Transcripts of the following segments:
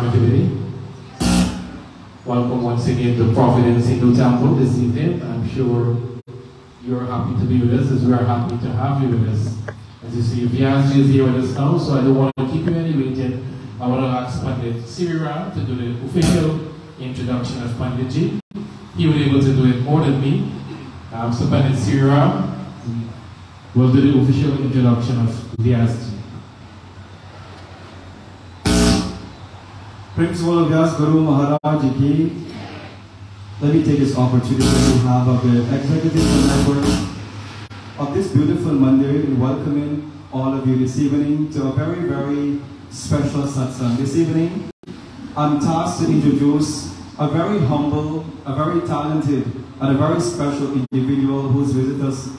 senior. Welcome once again to Providence Hindu Temple this evening. I'm sure you're happy to be with us as we are happy to have you with us. As you see, Vyasji is here with us now, so I don't want to keep you any waiting. I want to ask Pandit Sirira to do the official introduction of Panditji. He was able to do it more than me. Um, so Pandit Sirira will do the official introduction of Vyasji. Principal Vyas Guru Maharaj Ki. Let me take this opportunity to have of executive member of this beautiful mandir in welcoming all of you this evening to a very, very special satsang. This evening, I'm tasked to introduce a very humble, a very talented, and a very special individual who's visited us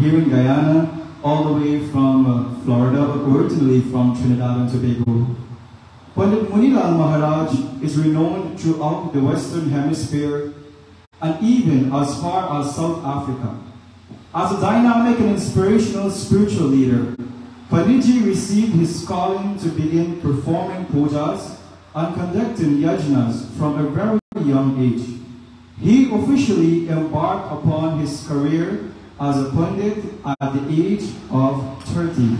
here in Guyana, all the way from uh, Florida, originally from Trinidad and Tobago. Pandit Munelal Maharaj is renowned throughout the Western Hemisphere and even as far as South Africa. As a dynamic and inspirational spiritual leader, Panditji received his calling to begin performing pujas and conducting yajnas from a very young age. He officially embarked upon his career as a Pandit at the age of 30.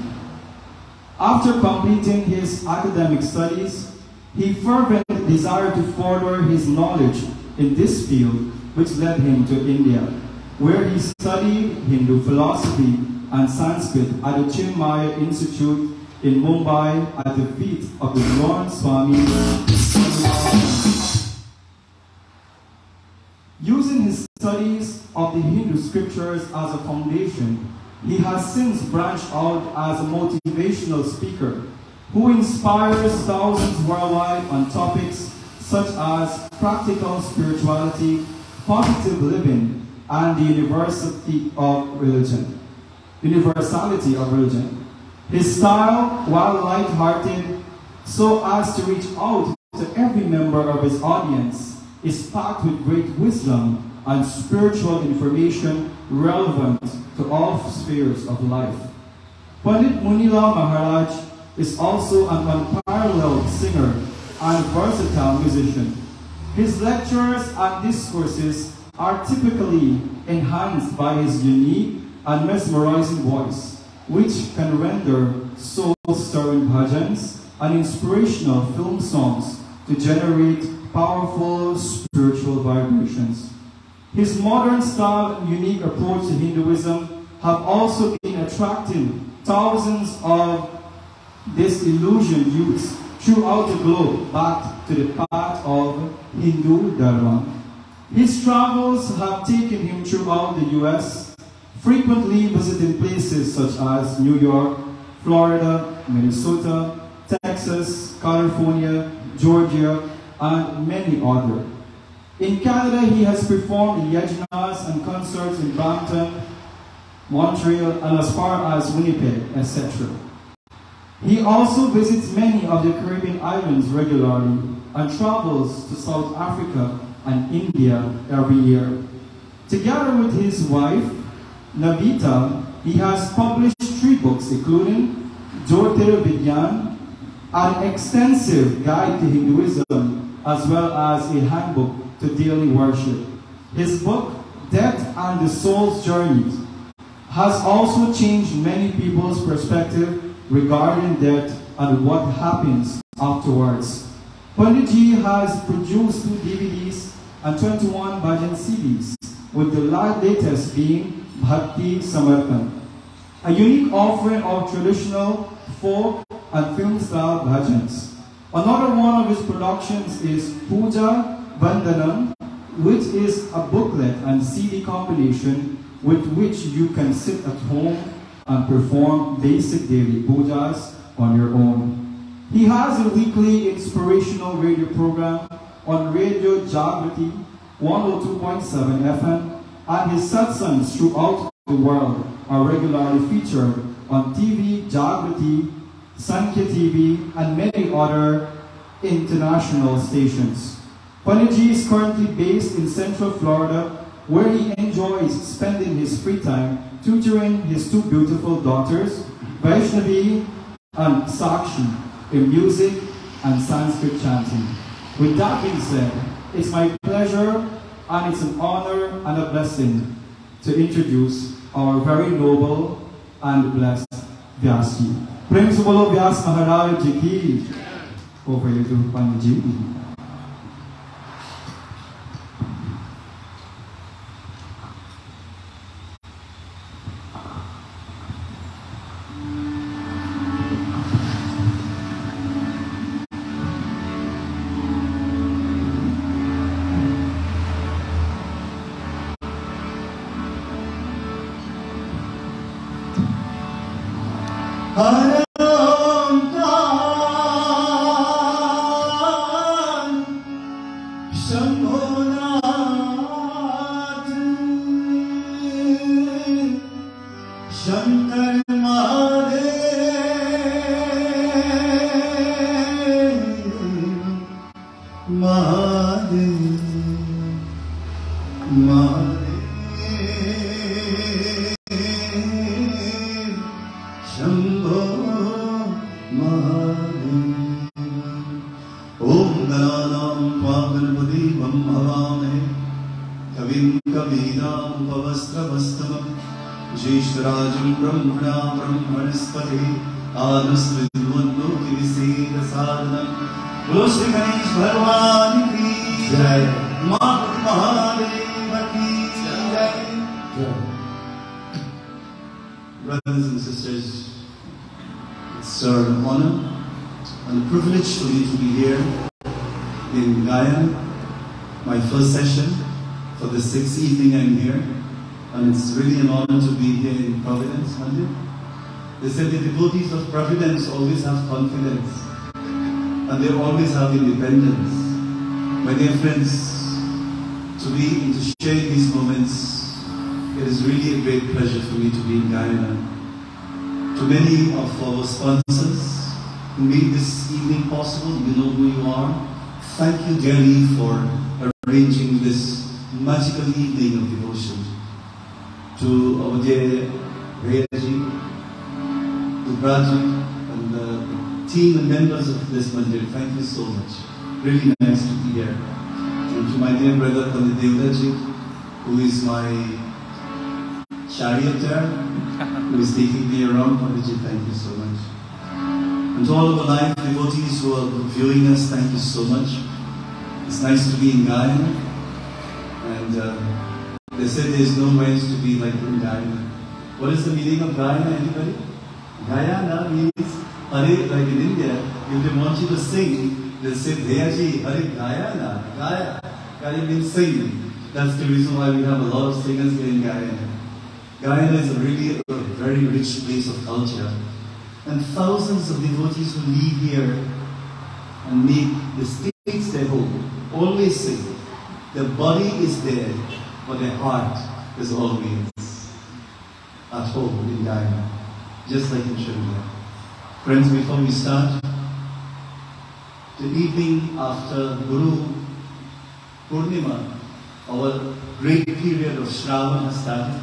After completing his academic studies, he fervently desired to further his knowledge in this field, which led him to India, where he studied Hindu philosophy and Sanskrit at the Chinmaya Institute in Mumbai at the feet of the Lord Swami. Using his studies of the Hindu scriptures as a foundation, he has since branched out as a motivational speaker who inspires thousands worldwide on topics such as practical spirituality, positive living, and the universality of religion. Universality of religion. His style, while light-hearted, so as to reach out to every member of his audience, is packed with great wisdom and spiritual information relevant to all spheres of life. Pandit Munelal Maharaj is also an unparalleled singer and versatile musician. His lectures and discourses are typically enhanced by his unique and mesmerizing voice, which can render soul-stirring bhajans and inspirational film songs to generate powerful spiritual vibrations. His modern style and unique approach to Hinduism have also been attracting thousands of disillusioned youths throughout the globe back to the path of Hindu Dharma. His travels have taken him throughout the US, frequently visiting places such as New York, Florida, Minnesota, Texas, California, Georgia, and many others. In Canada, he has performed in yajnas and concerts in Brampton, Montreal, and as far as Winnipeg, etc. He also visits many of the Caribbean islands regularly and travels to South Africa and India every year. Together with his wife, Navita, he has published three books, including Jyotir Vidyan, an extensive guide to Hinduism, as well as a handbook to daily worship. His book, Death and the Soul's Journeys, has also changed many people's perspective regarding death and what happens afterwards. Panditji has produced two DVDs and 21 bhajan CDs, with the latest being Bhakti Samarpan, a unique offering of traditional folk and film style bhajans. Another one of his productions is Puja Vandanam, which is a booklet and CD compilation with which you can sit at home and perform basic daily pujas on your own. He has a weekly inspirational radio program on Radio Jagrati 102.7 FM and his satsangs throughout the world are regularly featured on TV Jagrati, Sankhya TV, and many other international stations. Panditji is currently based in Central Florida, where he enjoys spending his free time tutoring his two beautiful daughters, Vaishnavi and Sakshi, in music and Sanskrit chanting. With that being said, it's my pleasure and it's an honor and a blessing to introduce our very noble and blessed Vyasji. Prem se bolo Vyas Maharaj ji ki. Over you to. Thank you so much. Really nice to be here. And to my dear brother Pandit Devdaji, who is my charioteer, who is taking me around. Panditji, thank you so much. And to all of the live devotees who are viewing us, thank you so much. It's nice to be in Guyana. And uh, they said there's no ways to be like in Guyana. What is the meaning of Guyana, anybody? Guyana means, like in India, if they want you to sing, they'll say, Deyaji, Hare Guyana, Gaya. Gaya means sing. That's the reason why we have a lot of singers here in Guyana. Guyana is a really a very rich place of culture. And thousands of devotees who live here and make the states their home always say their body is there, but their heart is always at home in Guyana, just like in Lanka. Friends, before we start, the evening after Guru Purnima, our great period of Shravan has started,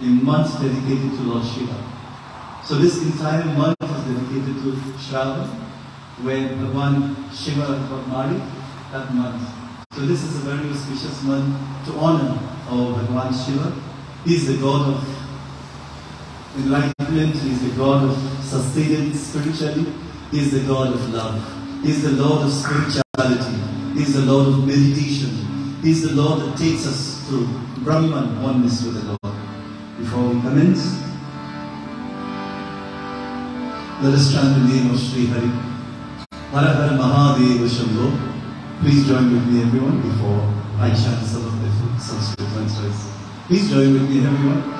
a month dedicated to Lord Shiva. So this entire month is dedicated to Shravan, where Bhagwan Shiva got married that month. So this is a very auspicious month to honor our Bhagwan Shiva. He is the God of enlightenment, he is the God of sustenance spiritually, he is the God of love. He's the Lord of spirituality. He's the Lord of meditation. He's the Lord that takes us through Brahman oneness with the Lord. Before we commence, let us chant the name of Sri Hari. Hara Mahadeva Shambho. Please join with me everyone before I chant some of the subsequent mantras. Please join with me everyone.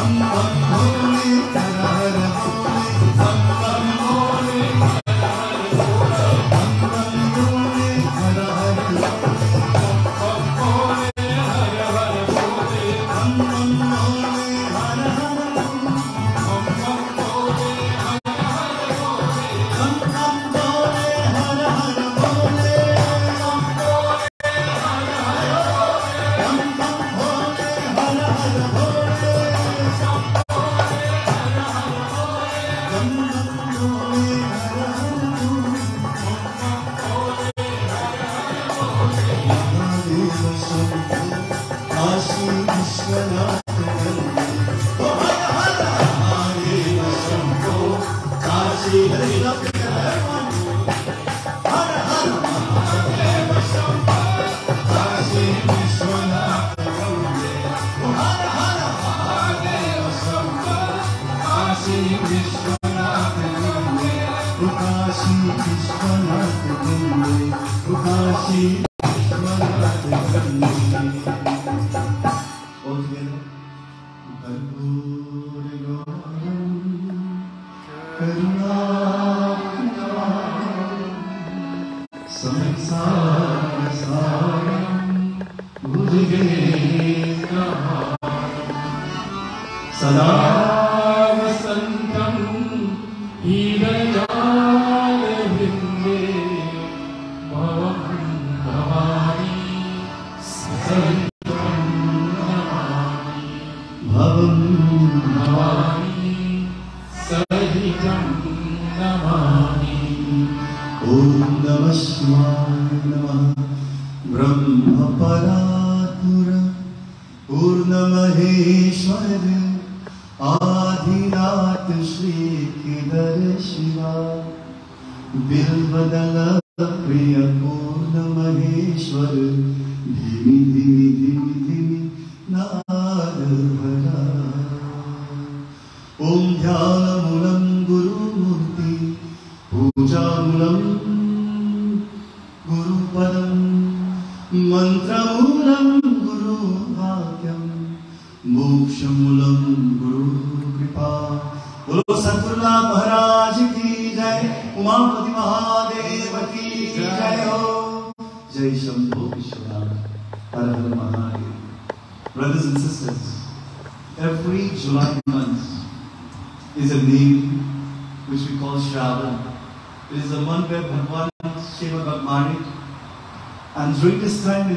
パン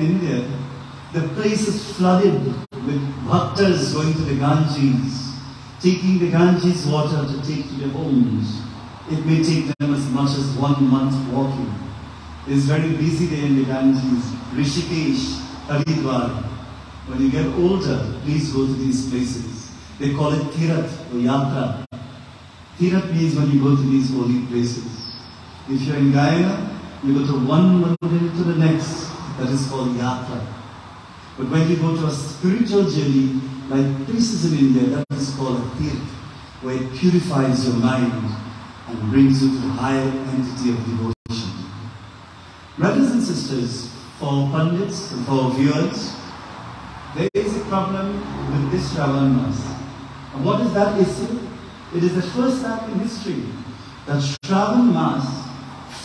India, the place is flooded with bhaktas going to the Ganges, taking the Ganges water to take to their homes. It may take them as much as one month walking. It's very busy there in the Ganges, Rishikesh, Haridwar. When you get older, please go to these places. They call it Tirat or Yatra. Tirat means when you go to these holy places. If you're in Guyana, you go to one mandir to the next. That is called Yatra. But when you go to a spiritual journey, like places in India, that is called a Tirat, where it purifies your mind and brings you to a higher entity of devotion. Brothers and sisters, for pundits and for viewers, there is a problem with this Shravan Mas. And what is that issue? It is the first time in history that Shravan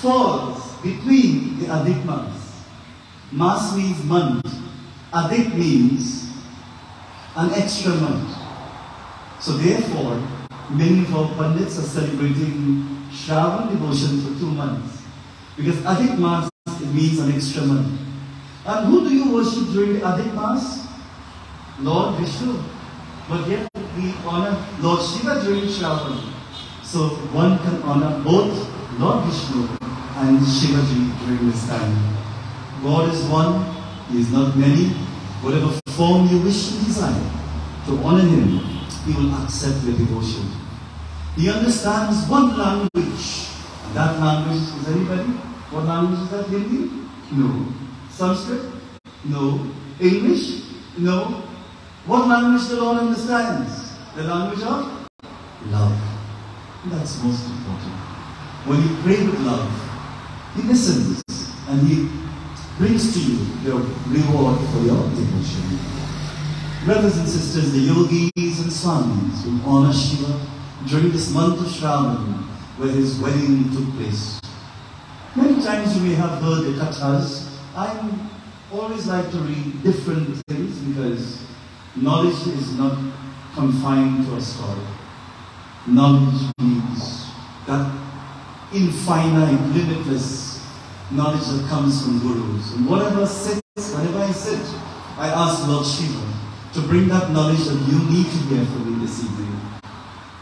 falls between the Adhik Mas. Mas means month. Adhik means an extra month. So therefore, many of our pundits are celebrating Shravan devotion for two months. Because Adhik Mas it means an extra month. And who do you worship during the Adhik Mas? Lord Vishnu. But yet we honor Lord Shiva during Shravan. So one can honor both Lord Vishnu and Shivaji during this time. God is one, He is not many. Whatever form you wish and desire to honor Him, He will accept your devotion. He understands one language. And that language is anybody? What language is that? Hindi? No. Sanskrit? No. English? No. What language the Lord understands? The language of love. That's most important. When you pray with love, He listens and He brings to you the reward for your devotion. Brothers and sisters, the yogis and swamis who honor Shiva during this month of Shravan, where his wedding took place. Many times you may have heard the kathas. I always like to read different things because knowledge is not confined to a story. Knowledge means that infinite, limitless knowledge that comes from gurus. And whatever sits, whenever I sit, I ask Lord Shiva to bring that knowledge that you need to hear for me this evening.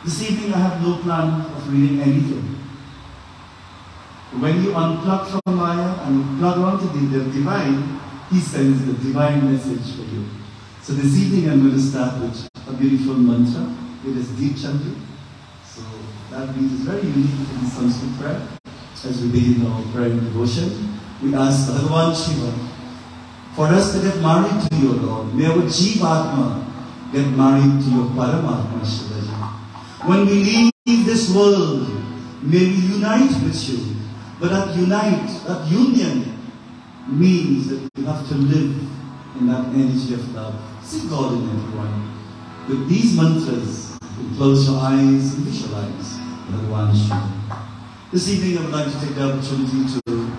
This evening I have no plan of reading anything. When you unplug from Maya and plug onto the, the divine, he sends the divine message for you. So this evening I'm going to start with a beautiful mantra. It is Deep Chandra. So that means it's very unique in Sanskrit prayer. As we begin our prayer and devotion, we ask Bhagavan Shiva for us to get married to your Lord. May our Jivatma get married to your Paramatma Shivaji. When we leave this world, may we unite with you. But that unite, that union means that you have to live in that energy of love. See God in everyone. With these mantras, you close your eyes and visualize Bhagavan Shiva. This evening I would like to take the opportunity to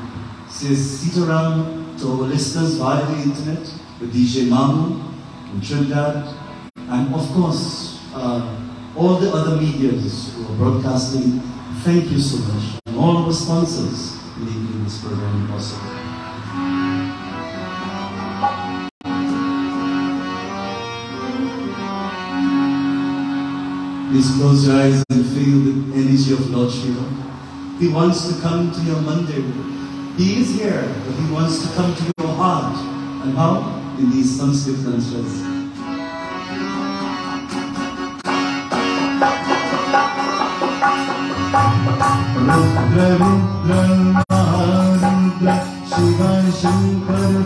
says Sitaram to our listeners via the internet, with DJ Mamu in Trinidad, and of course, uh, all the other medias who are broadcasting. Thank you so much. And all our sponsors making this program possible. Please close your eyes and feel the energy of Lord Shiva. He wants to come to your mandir. He is here, but he wants to come to your heart. And how? In these Sanskrit mantras. Rudra Rudra Shiva Shankar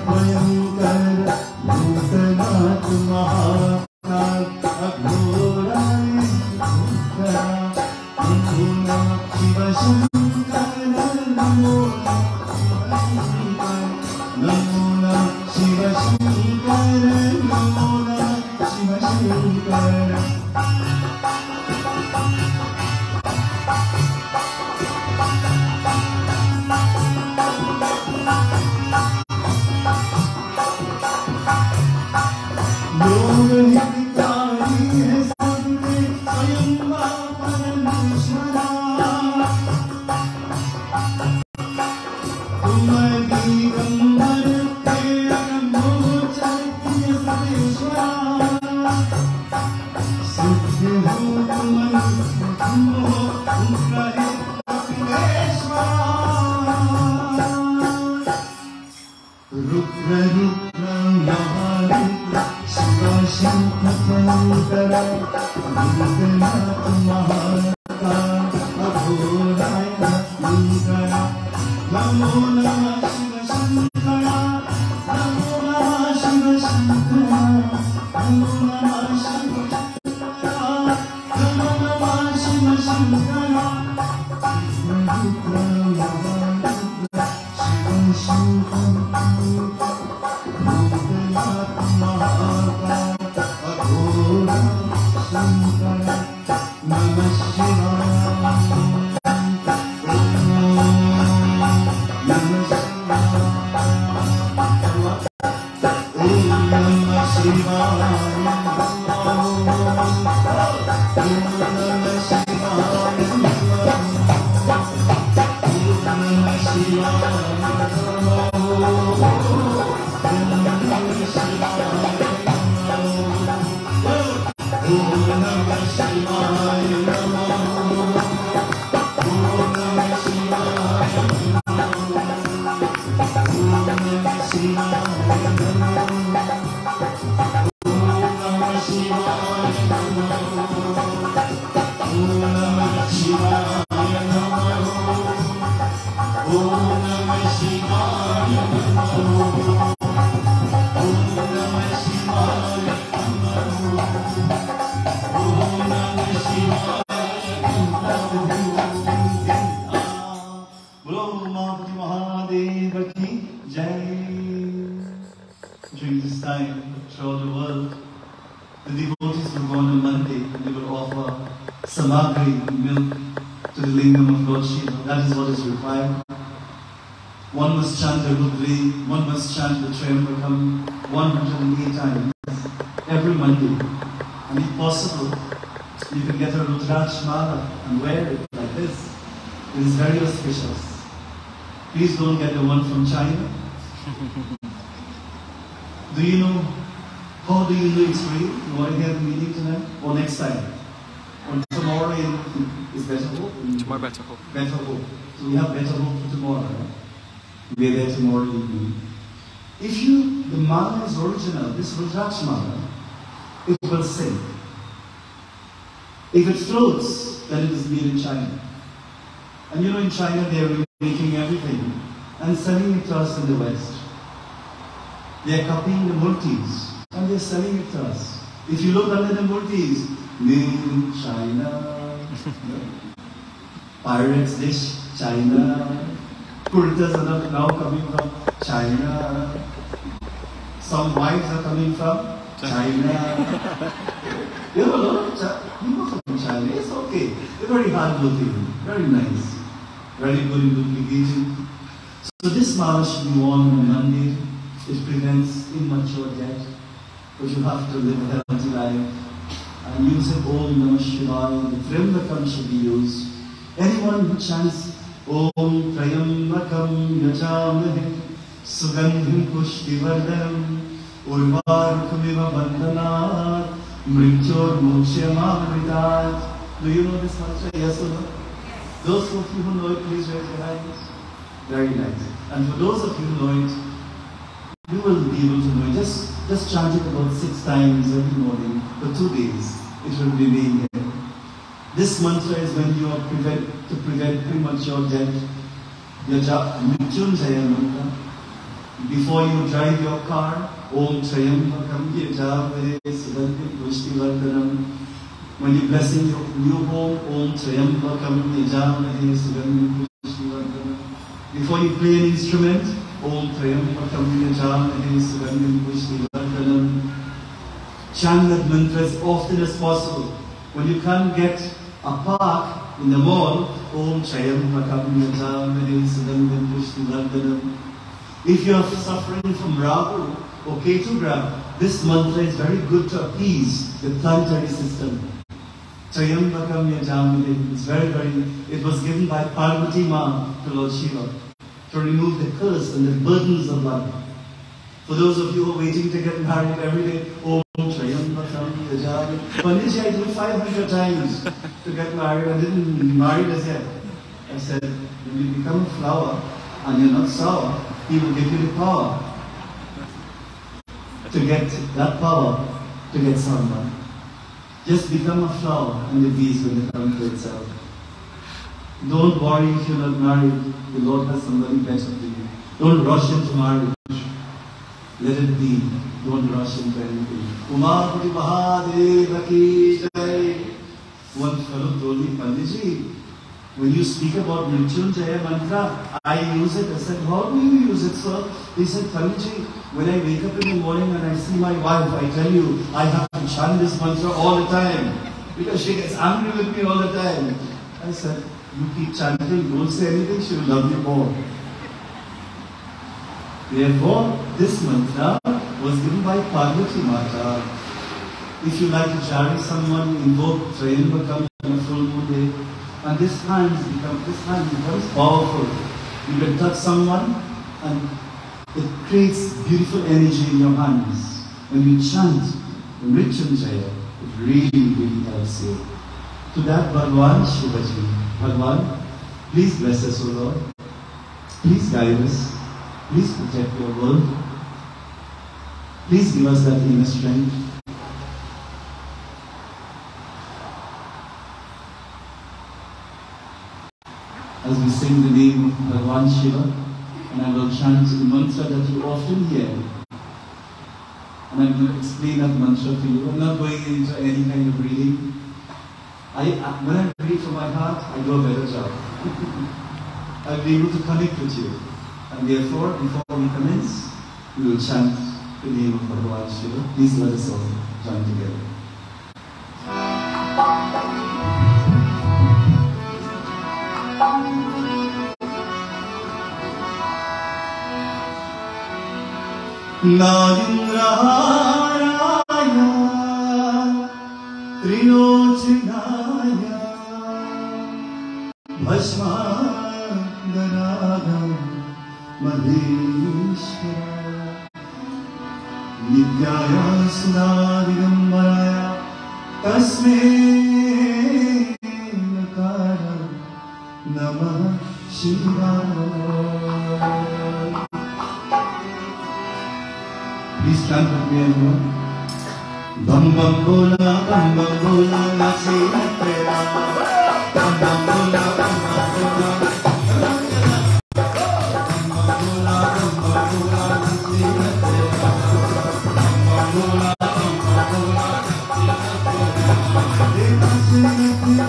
Shiva Shankar Yang Bisa samagri, milk, to the lingam of Lord Shiva. That is what is required. One must chant the Rudri, one must chant the Triambakam 108 times every Monday. And if possible, you can get a Rudraksh mala and wear it like this. It is very auspicious. Please don't get the one from China. do you know, how do you know it's real? You want to hear the meaning tonight? Or next time? Or tomorrow in, is better hope? Tomorrow better hope. Better hope. So we have better hope for tomorrow. Right? We're there tomorrow evening. If you, the mala is original, this Rudraksh mala, it will sink. If it floats, then it is made in China. And you know, in China, they are making everything and selling it to us in the West. They are copying the murtis and they're selling it to us. If you look under the murtis, made in China, Pirates dish, China, kurtas are now coming from China, some wives are coming from China. You Chi- people from China. It's okay. They're very hard looking, very nice, very good in. So this mala should be worn on Monday. It prevents immature death, but you have to live a healthy life and use it Om Namah Shivaya. The Trayambakam should be used. Anyone who chants Trayambakam Yajamahe Sugandhim Pushtivardhanam Urvarukamiva Bandhanat Mrityur Mokshyamakritat Do you know this mantra? Yes or no? Those of you who know it, please raise your hands. Very nice. And for those of you who know it, you will be able to know it. Just, just chant it about six times every morning for two days. It will remain there. This mantra is when you are prevent, to prevent premature death. Your Mrityunjaya mantra. Before you drive your car, Om Trayambakam Yajavare Sudhanti Pushtivardhanam. When you're blessing your new home, Om Trayambakam Yajavare Sudhanti Pushtivardhanam. Before you play an instrument, Om Trayambakam Yajavare Sudhanti Pushtivardhanam. Chant that mantra as often as possible. When you can't get a park in the mall, Om Pushtivardhanam. If you are suffering from Rahu or Ketugram, this mantra is very good to appease the planetary system. Trayambakam Yajamale. It's very, very, it was given by Parvati Ma to Lord Shiva to remove the curse and the burdens of life. For those of you who are waiting to get married every day, Om Panditji, I did 500 times to get married. I didn't marry as yet. I said, when you become a flower and you're not sour, he will give you the power to get that power to get someone. Just become a flower and the bees will come to itself. Don't worry if you're not married. The Lord has somebody better for you. Don't rush into marriage. Let it be. Don't rush into anything. Umar Puri Mahadeva ki jai. One fellow told me, Panditji, when you speak about Mrityunjaya mantra, I use it. I said, how do you use it, sir? He said, Panditji, when I wake up in the morning and I see my wife, I tell you, I have to chant this mantra all the time. Because she gets angry with me all the time. I said, you keep chanting, don't say anything, she will love you more. Therefore, this mantra was given by Parvati Mata. If you like to chant someone, invoke Trayambakam on a full moon day, and this hand becomes this hand becomes powerful. You can touch someone and it creates beautiful energy in your hands. When you chant Mrityunjaya, it really, really helps you. To that Bhagwan Shivaji, Bhagwan, please bless us, O Lord. Please guide us. Please protect your world. Please give us that inner strength. as we sing the name of Bhagwan Shiva, and I will chant the mantra that you often hear. And I'm going to explain that mantra to you. I'm not going into any kind of reading. I, when I read from my heart, I do a better job. I'll be able to connect with you. And therefore, before we commence, we will chant the name of Bhagwan Shiva. Please let us all join together. नादिन्द्राय त्रिलोचनाय भस्मादनागं മധേശ്വര നിത്യായ സ്നാദിഗംബരായ തസ്മേ Bam bam bola, bam bam bola, nasi tera. Bam Mm-hmm.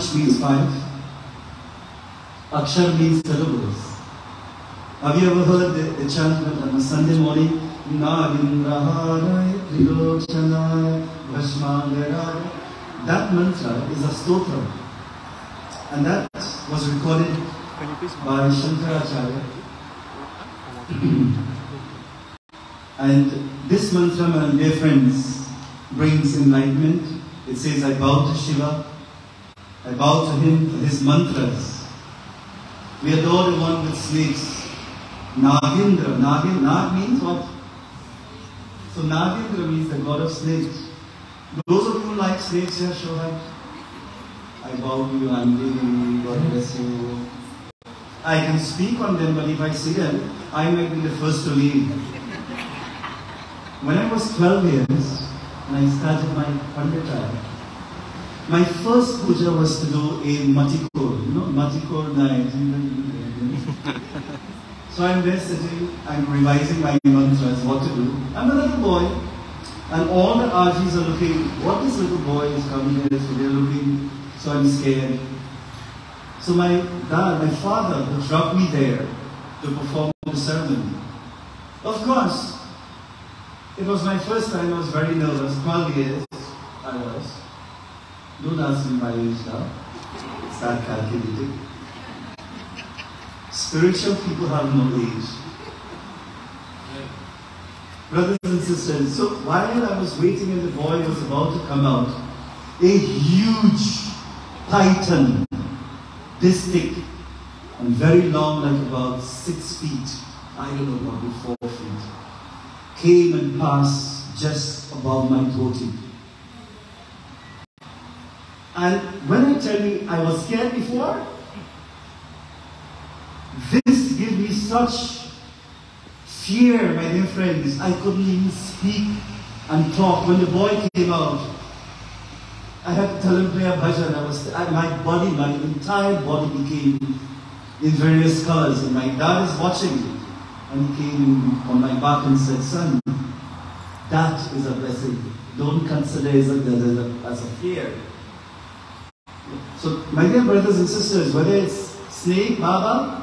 Means five. Akshar means syllables. Have you ever heard the, the chant on a Sunday morning? That mantra is a stotra. And that was recorded by Shankaracharya. and this mantra, my dear friends, brings enlightenment. It says, I bow to Shiva, I bow to him for his mantras. We adore the one with snakes. Nagendra. Nagin, Nag means what? So Nagendra means the god of snakes. Those of you who like snakes here, show hands. I bow to you, Anjali, God bless you. I can speak on them, but if I see them, I might be the first to leave. When I was 12 years, and I started my pandita, my first puja was to do a matikor, you know, matikor night. so I'm there sitting, I'm revising my mantras, what to do. I'm a little boy, and all the archis are looking, what this little boy is coming here, so they're looking, so I'm scared. So my dad, my father, would drop me there to perform the ceremony. Of course, it was my first time, I was very nervous, 12 years I was. Don't ask me my age. Start calculating. Spiritual people have no age. Brothers and sisters, so while I was waiting and the boy was about to come out, a huge python, this thick and very long, like about six feet, I don't know, probably four feet, came and passed just above my dhoti. And when I tell you I was scared before, this gave me such fear, my dear friends. I couldn't even speak and talk. When the boy came out, I had to tell him play a bhajan. I was, I, my body, my entire body became in various colors. And my dad is watching. And he came on my back and said, son, that is a blessing. Don't consider it as a, as a, as a fear. So, my dear brothers and sisters, whether it's snake, Baba,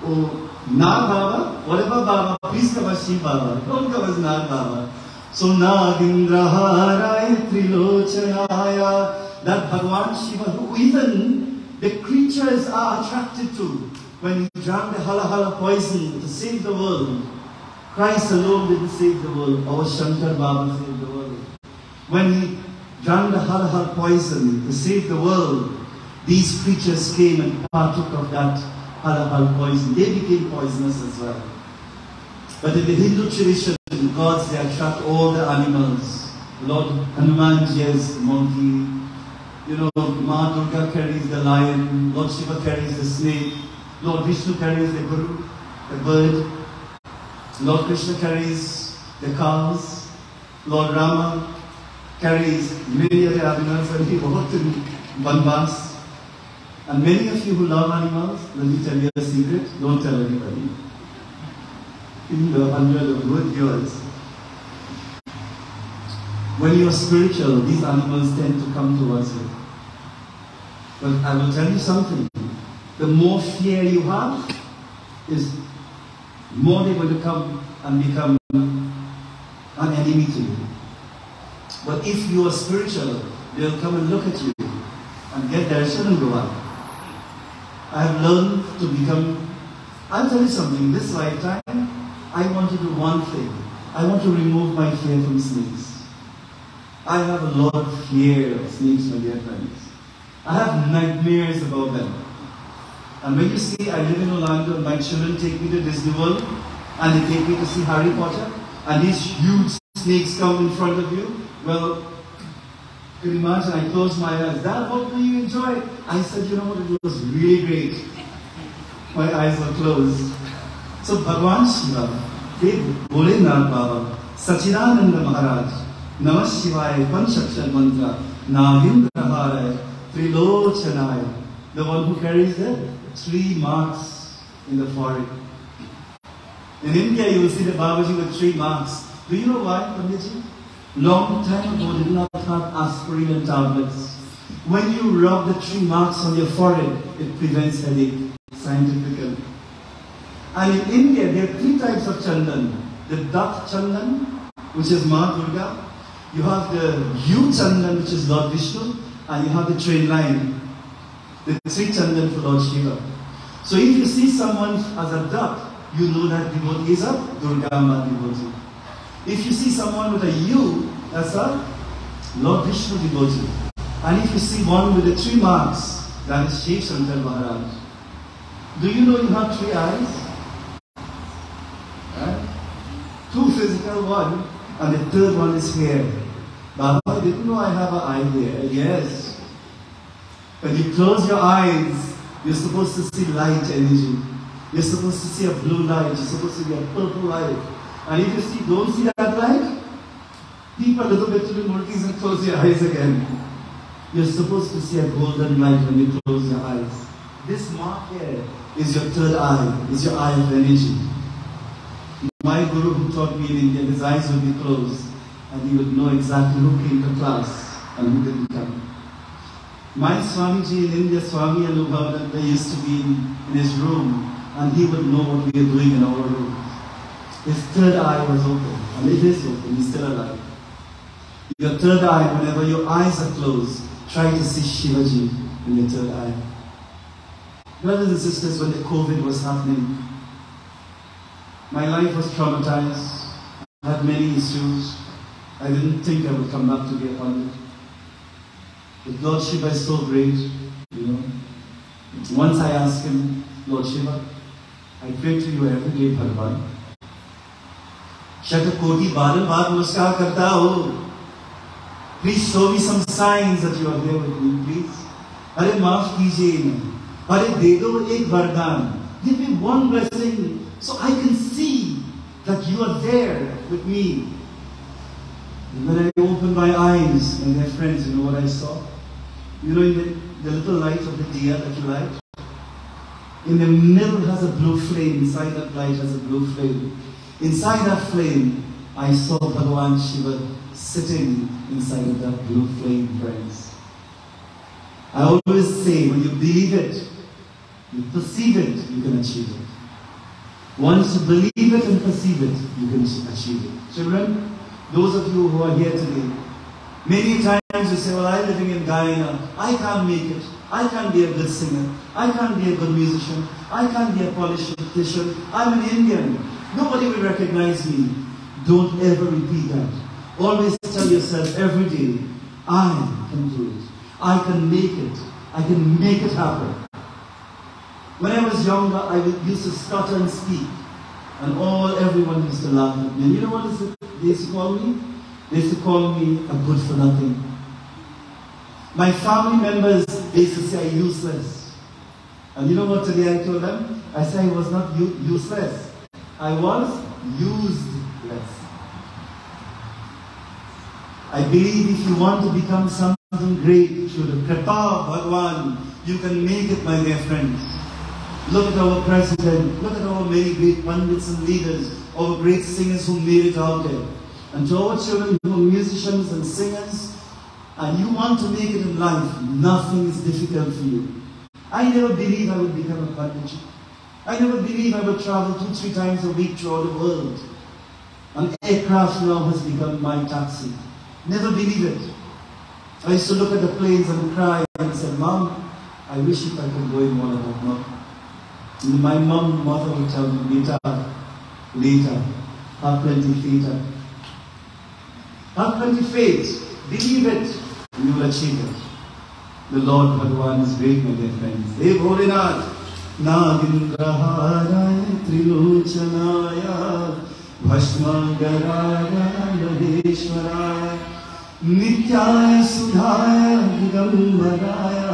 Oh, Nag Baba? Whatever Baba, please come as Shiv Baba. Don't come as Nag Baba. So Nagindraharaya Trilochanaya, that Bhagwan Shiva, who even the creatures are attracted to. When he drank the hala hala poison to save the world, Christ alone didn't save the world. Our Shankar Baba saved the world. When he hala poison to save the world, these creatures came and partook of that hala poison. They became poisonous as well. But in the Hindu tradition, gods they attract all the animals. Lord Hanumanji carries the monkey. You know, Ma Durga carries the lion. Lord Shiva carries the snake. Lord Vishnu carries the guru, the bird. Lord Krishna carries the cows. Lord Rama carries many other animals and he walked in Banbas. And many of you who love animals, let me tell you a secret, don't tell anybody. In the hundred of good years, when you are spiritual, these animals tend to come towards you. But I will tell you something. The more fear you have, is more going to come and become an enemy to you. But if you are spiritual, they'll come and look at you and get their and go up. I have learned to become, I'll tell you something, this lifetime, I want to do one thing. I want to remove my fear from snakes. I have a lot of fear of snakes, my dear friends. I have nightmares about them. And when you see, I live in Orlando, and my children take me to Disney World, and they take me to see Harry Potter, and these huge snakes come in front of you. Well, can imagine? I closed my eyes. Dad, what do you enjoy? I said, you know what? It was really great. My eyes were closed. So Bhagwan Shiva, Dev Bholenath Baba, Sachidananda Maharaj, Namah Shivaya, Panchakshar Mantra, Nagindraharaya, Trilochanaya, the one who carries the three marks in the forehead. In India, you will see the Babaji with three marks. Do you know why, Panditji? Long time ago, did not have aspirin and tablets. When you rub the three marks on your forehead, it prevents headache, scientifically. And in India, there are three types of chandan. The duck chandan, which is Ma Durga. You have the Yu chandan, which is Lord Vishnu. And you have the train line, the three chandan for Lord Shiva. So if you see someone as a duck, you know that devotee is a Durga Ma devotee. If you see someone with a U, that's a Lord Vishnu devotee. And if you see one with the three marks, that is Sheikh Shankar Maharaj. Do you know you have three eyes? Two physical, one, and the third one is here. Baba, I didn't know I have an eye here. Yes. When you close your eyes, you're supposed to see light energy. You're supposed to see a blue light. You're supposed to see a purple light. And if you see, don't see that light, peep a little bit to the murtis and close your eyes again. You're supposed to see a golden light when you close your eyes. This mark here is your third eye, is your eye of energy. My guru who taught me in India, his eyes would be closed and he would know exactly who came to class and who didn't come. My Swamiji in India, Swami Anubhavananda, used to be in, in his room and he would know what we are doing in our room. His third eye was open, and it is open, he's still alive. Your third eye, whenever your eyes are closed, try to see Shivaji in your third eye. Brothers and sisters, when the COVID was happening, my life was traumatized. I had many issues. I didn't think I would come back to be a pandit. But Lord Shiva is so great, you know. Once I asked him, Lord Shiva, I pray to you every day, Bhagwan. Shatakoti बार बार नमस्कार करता हो Please show me some signs that you are there with me, please. अरे माफ कीजिए ना अरे दे दो एक वरदान Give me one blessing so I can see that you are there with me. And when I opened my eyes, my dear friends, you know what I saw? You know, in the, the little light of the diya that you light? in the middle has a blue flame, inside that light has a blue flame. Inside that flame, I saw Bhagavan Shiva sitting inside of that blue flame, friends. I always say, when you believe it, you perceive it, you can achieve it. Once you believe it and perceive it, you can achieve it. Children, those of you who are here today, many times you say, Well, I'm living in Guyana. I can't make it. I can't be a good singer. I can't be a good musician. I can't be a politician. I'm an Indian. Nobody will recognize me. Don't ever repeat that. Always tell yourself every day, I can do it. I can make it. I can make it happen. When I was younger, I used to stutter and speak. And all everyone used to laugh at me. And you know what they used to call me? They used to call me a good for nothing. My family members, they used to say useless. And you know what today I told them? I said I was not useless. I was useless. I believe if you want to become something great through the Bhagwan, you can make it, my dear friends. Look at our president. Look at our many great pundits and leaders, our great singers who made it out there. And to our children who are musicians and singers, and you want to make it in life, nothing is difficult for you. I never believed I would become a pundit. I never believed I would travel two, three times a week throughout the world. An aircraft now has become my taxi. Never believe it. I used to look at the planes and cry and say, Mom, I wish if I could go in one of them. My mom, mother would tell me later, later, have plenty faith. Have plenty faith. Believe it you will achieve it. The Lord Bhagavan is great, my dear friends. Hey Bholenath, Nagindraharaya Trilochanaya Bhasmagaraya Maheshwaraya Nityaya Sudhaya Digambaraya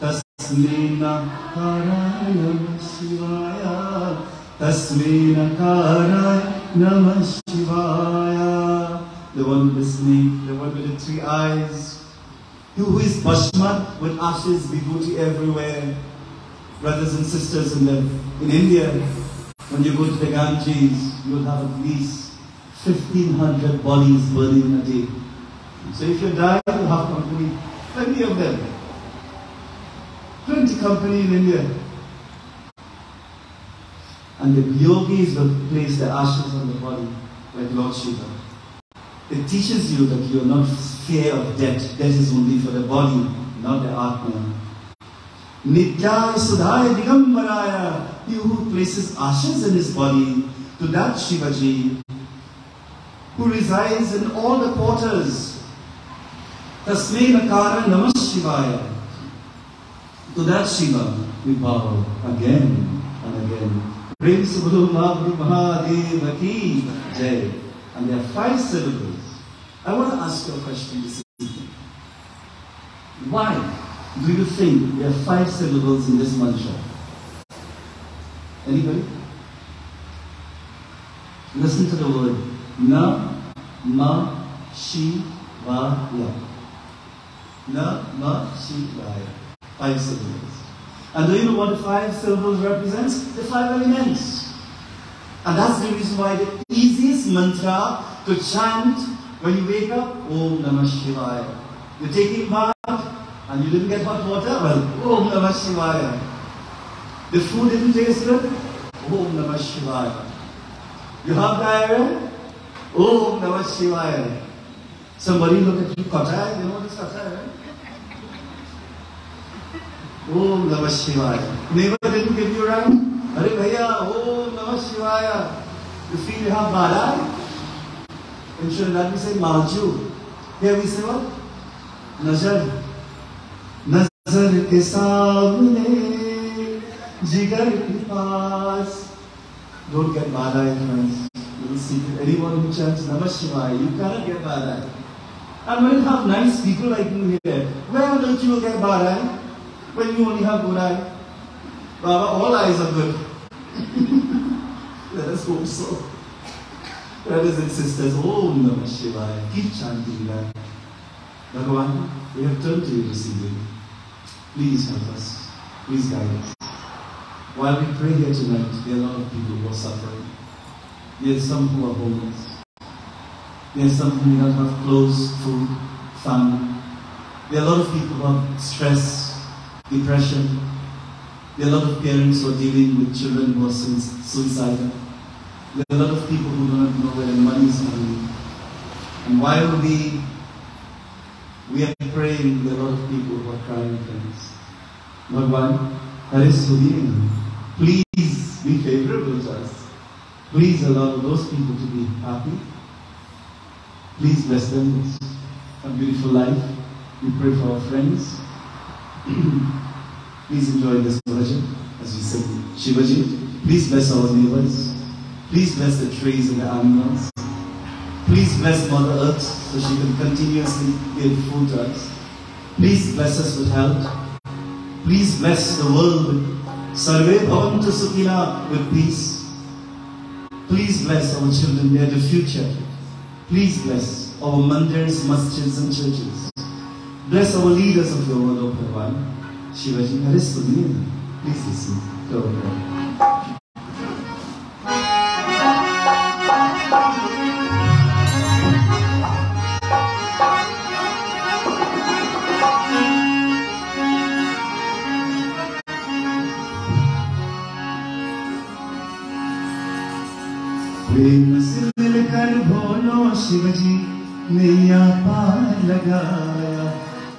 Tasme Nakaraya Shivaya Tasme Nakaraya Namah Shivaya The one listening, the one with the three eyes, you who is Bashmat with ashes, vibhuti everywhere. Brothers and sisters in, the, in India, when you go to the Ganges, you'll have at least 1500 bodies burning a day. So if you die, you'll have company, plenty of them. Plenty company in India. And the yogis will place the ashes on the body, like Lord Shiva. It teaches you that you are not fear of death. Death is only for the body, not the Atma. Nityaya Sudhaya Digambaraya, he who places ashes in his body, to that Shivaji, who resides in all the quarters. Tasmay Nakara Namah Shivaya. To that Shiva, we bow again and again. Prem Subhru Mahadeva Ki Jai. And there are five syllables. I want to ask you a question this evening. Why do you think there are five syllables in this mantra? Anybody? Listen to the word. Na, ma, shi, va, ya. Na, ma, shi, va, ya. Five syllables. And do you know what the five syllables represents? The five elements. And that's the reason why the easiest mantra to chant when you wake up, Om Namah Shivaya. You're taking bath and you didn't get hot water, well, Om Namah Shivaya. The food didn't taste good, Om Namah Shivaya. You have diarrhea, Om Namah Shivaya. Somebody look at you, Kata, you know what is Kata, right? Om Namah Shivaya. Neighbor didn't give you right? Hare Bhaiya, Om Namah Shivaya. You feel you have bad In Sri Lanka we say Malju. Here we say what? Nazar. Nazar ke saamne, jigar ke paas. Don't get bad eye, friends. You will see anyone who chants Namah Shivaya, you cannot get bad eye. And when you have nice people like you here, where don't you get bad eye? When you only have good eye. Baba, all eyes are good. Let us hope so. Brothers and sisters, Om Namah Shivaya. Keep chanting that. Bhagavan, we have turned to you this evening. Please help us. Please guide us. While we pray here tonight, there are a lot of people who are suffering. There are some who are homeless. There are some who do not have clothes, food, family. There are a lot of people who have stress, depression. There are a lot of parents who are dealing with children who are suicidal. There are a lot of people who do not know where their money is going. And while we we are praying, there are a lot of people who are crying, friends. Bhagwan, Haris please be favorable to us. Please allow those people to be happy. Please bless them with a beautiful life. We pray for our friends. Please enjoy this version as we sing Shivaji. Please bless our neighbors. Please bless the trees and the animals. Please bless Mother Earth so she can continuously give food to us. Please bless us with health. Please bless the world with Sarve Bhavantu with peace. Please bless our children, they are the future. Please bless our mandirs, masjids and churches. سویرے سمجھو لوگ شیو جی ہر سنیم سے مل کر بولو شیو جی میرا پا لگا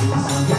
Now,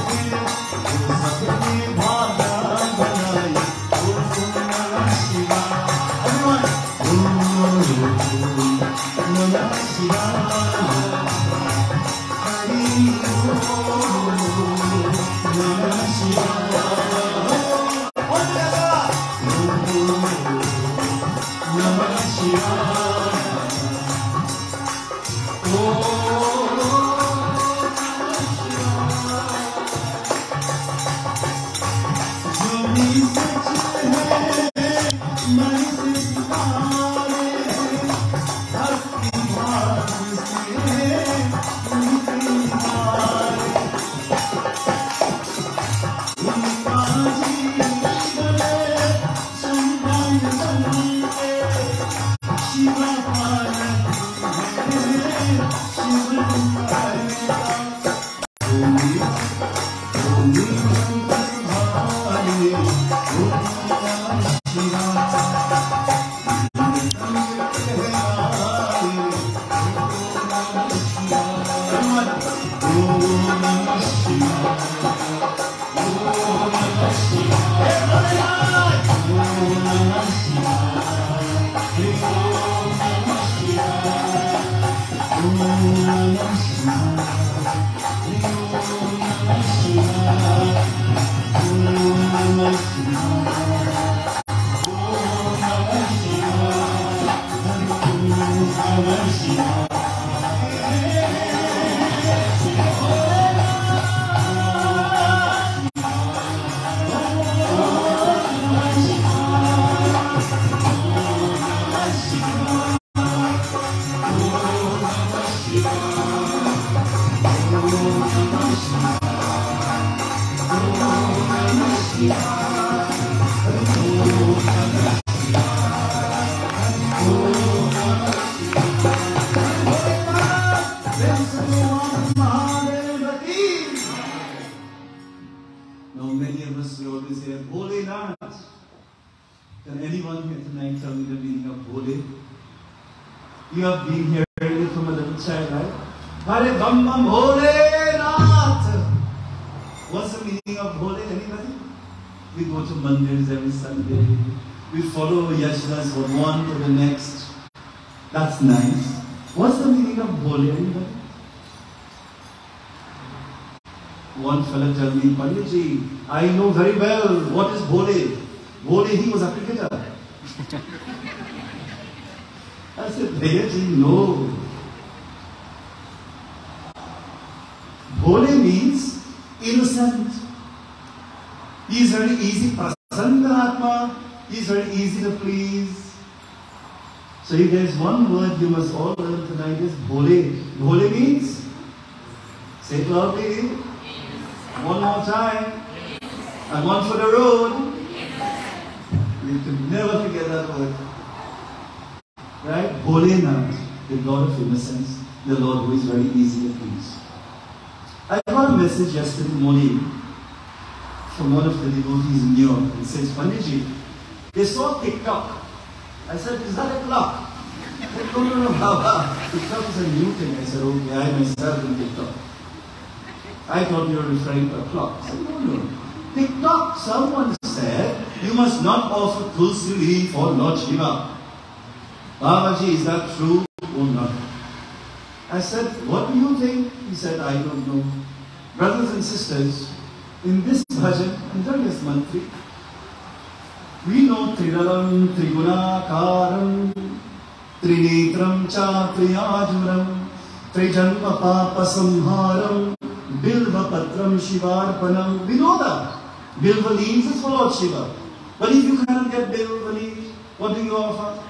Patram Shivarpanam. We know that. Is for Lord Shiva. But if you cannot get Bilva what do you offer?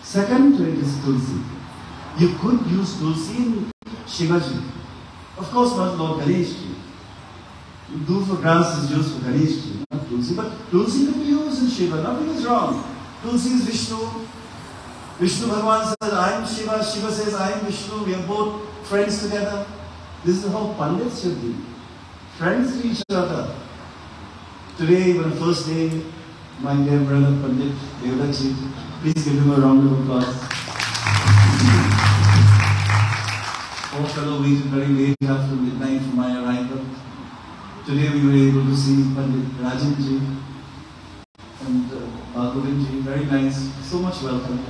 Second to it is Tulsi. You could use Tulsi in Shivaji. Of course, not Lord Ganeshji. Do for grass is used for Ganeshji, not Tulsi. But Tulsi can be used in Shiva. Nothing is wrong. Tulsi is Vishnu. Vishnu Bhagavan says, I am Shiva. Shiva says, I am Vishnu. We are both friends together. This is how Pandits should be. Friends to each other. Today, the first day, my dear brother Pandit Devdachi, please give him a round of applause. Poor fellow waited very late after midnight for my arrival. Today we were able to see Pandit Rajanji and uh, very nice, so much welcome.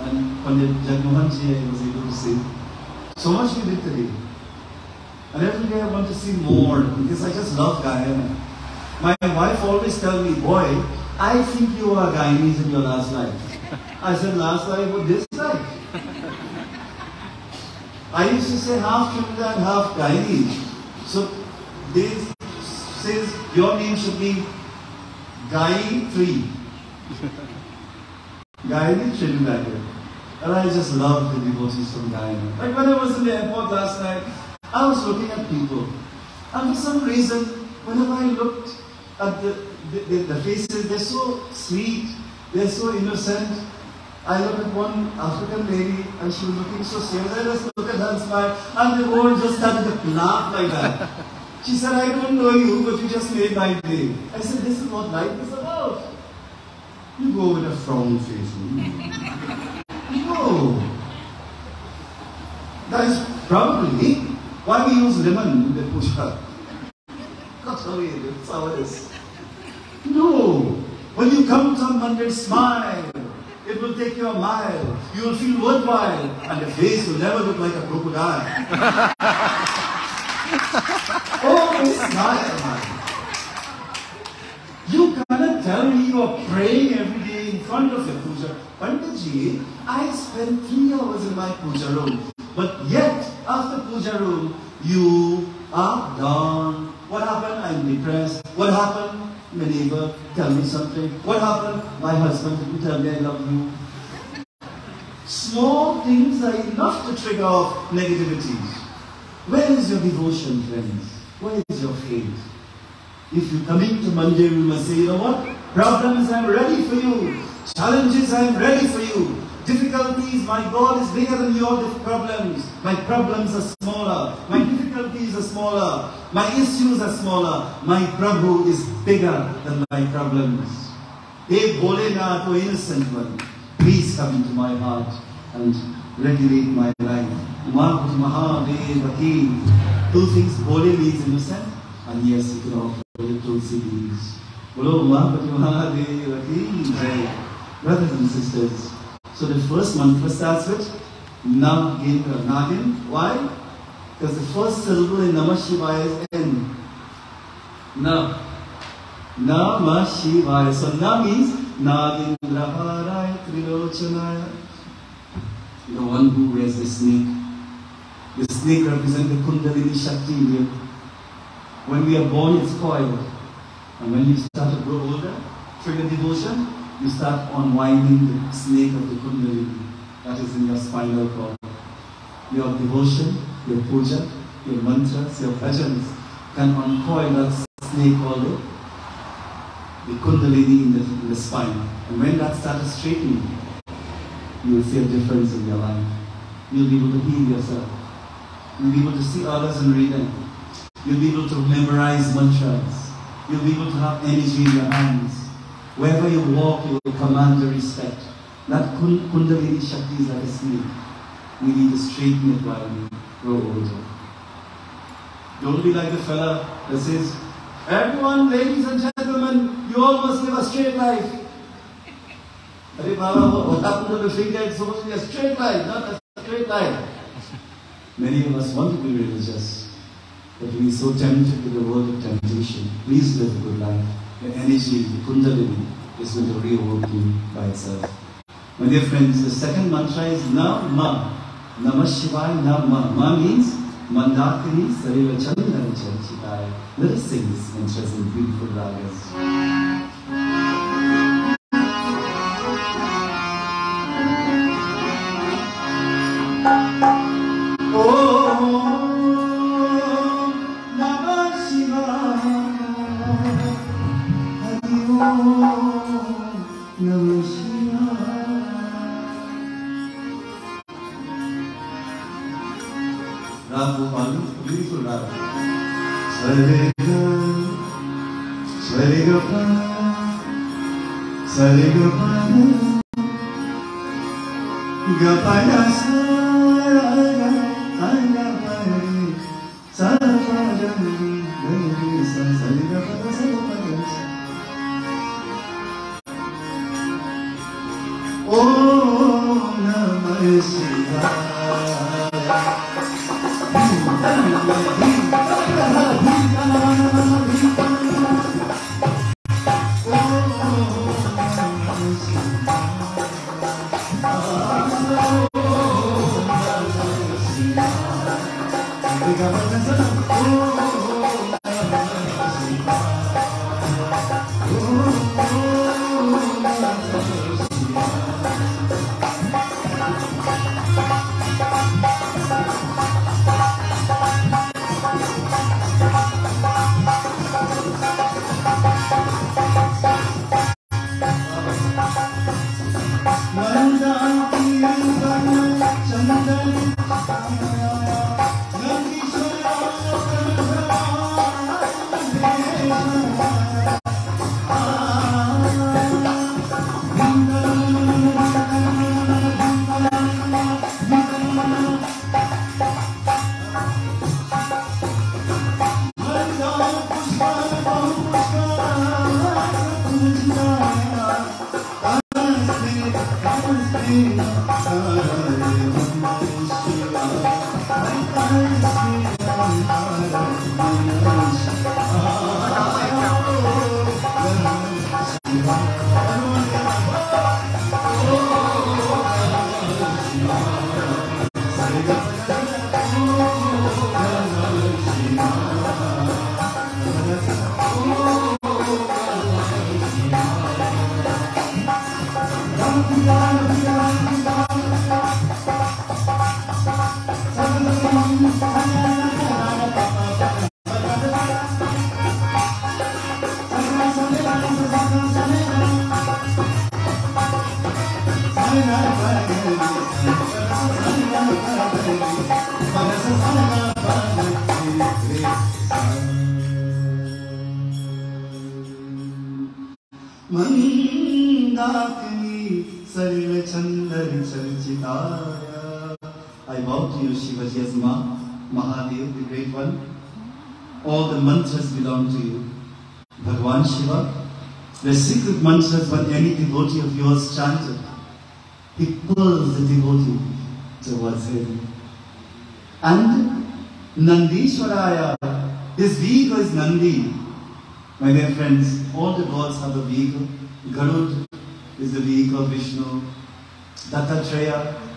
And Pandit Jagmohanji I was able to see. So much we did today. And every day I want to see more because I just love Guyana. My wife always tell me, boy, I think you are Guyanese in your last life. I said, last life or this life? I used to say half Trinidad, half Guyanese. So they says your name should be Guy 3. Guyanese Trinidad. And I just love the devotees from Guyana. Like when I was in the airport last night, I was looking at people. And for some reason, whenever I looked at the, the, the, faces, they're so sweet, they're so innocent. I looked at one African lady and she was looking so serious. I just looked at her and smiled, and the world just started to laugh like that. She said, I don't know you, but you just made my day. I said, This is what life is about. You go with a frown face. Hmm? No. That is probably why we use lemon in the. Not how it is, that's how it is. No. When you come to mandir, smile. It will take you a mile. You will feel worthwhile. And the face will never look like a crocodile. Always oh, smile, man. You cannot tell me you are praying every day in front of your puja. Panditji, I spend three hours in my puja room. But yet, after puja room, you are gone. What happened? I'm depressed. What happened? My neighbor, tell me something. What happened? My husband didn't tell me I love you. Small things are enough to trigger off negativities. Where is your devotion, friends? Where is your faith? If you're coming to mandir, you must say, you know what? Problems, I'm ready for you. Challenges, I'm ready for you. Difficulties, my God is bigger than your problems. My problems are smaller. My difficulties are smaller. My issues are smaller. My Prabhu is bigger than my problems. Hey Bholenath, O innocent one, please come into my heart and regulate my life. Umakut Mahadevaki. Two things, Bhole means innocent, and yes, you can offer Tulsi leaves. Brothers and sisters, so the first mantra starts with Nagendra. Nagin. Uh, Why? Because the first syllable in Namah Shivaya is N. Na. Namah Shivaya. So Na means Nagendraharaya Trilochanaya. The one who wears the snake. The snake represents the Kundalini Shakti. When we are born, it's coiled. And when you start to grow older, your devotion, you start unwinding the snake of the Kundalini that is in your spinal cord. Your devotion, your puja, your mantras, your bhajans can uncoil that snake called the, the Kundalini in the, in the spine. And when that starts straightening, you will see a difference in your life. You'll be able to heal yourself. You'll be able to see others and read them. You'll be able to memorize mantras. You'll be able to have energy in your hands. Wherever you walk, you will command the respect. That Kundalini Shakti is like a snake. We need to straighten it while we grow older. Don't be like the fella that says, Everyone, ladies and gentlemen, you all must live a straight life. Hey, Baba, what happened to the finger? It's supposed to be a straight life, not a straight life. Many of us want to be religious, but we so tempted with the world of temptation. Please live a good life. The energy, the kundalini, is going to reawoke you by itself. My dear friends, the second mantra is Nama. Namah Shivaya Nama. Ma means Mandakini Sariva Chandana Chanchitaya. Let us sing this mantras in beautiful ragas. Saling kepada, saling kepada, gak payah.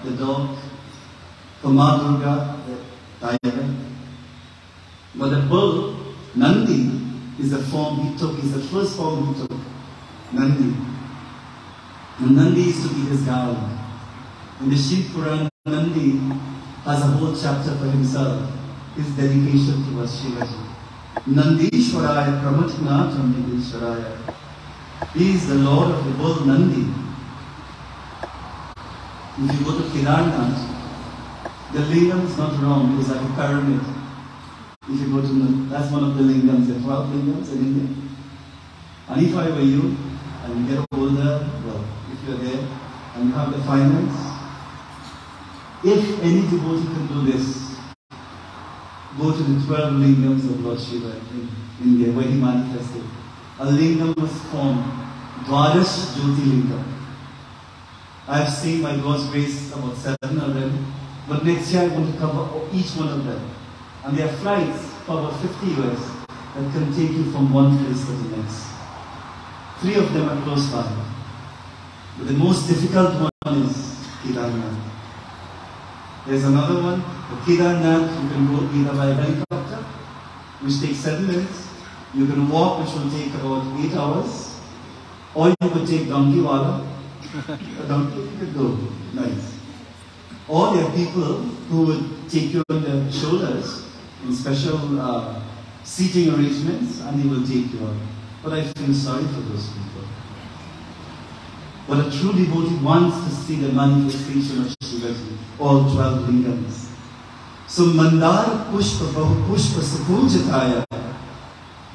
The dog. Kamadurga, the tiger. But the bull, Nandi, is the form he took, is the first form he took. Nandi. And Nandi is to be his guide. In the Shiv Puran, Nandi has a whole chapter for himself, his dedication towards Shivaji. Nandishwaraya, Pramatinatham Nandishwaraya. He is the Lord of the bull Nandi. If you go to Kedarnath, the lingam is not wrong, it's like a pyramid. If you go to, that's one of the lingams, the 12 lingams in India. And if I were you, and you get older, well, if you're there, and you have the finance, if any devotee can do this, go to the 12 lingams of Lord Shiva in India, where he manifested. A lingam was formed, Dwadash Jyoti Lingam. I've seen by God's grace about seven of them, but next year I want to cover each one of them. And there are flights for about 50 years that can take you from one place to the next. Three of them are close by. But the most difficult one is Kedarnath. There's another one, the you can go either by helicopter, which takes seven minutes. You can walk, which will take about eight hours. Or you could take donkey wala. Donkey you could go. Nice. Or there are people who would take you on their shoulders in special uh, seating arrangements and they will take you up. But I feel sorry for those people. But a true devotee wants to see the manifestation of Shivaji, all 12 lingams. So Mandar Pushpa Bahu Pushpa Sapujataya,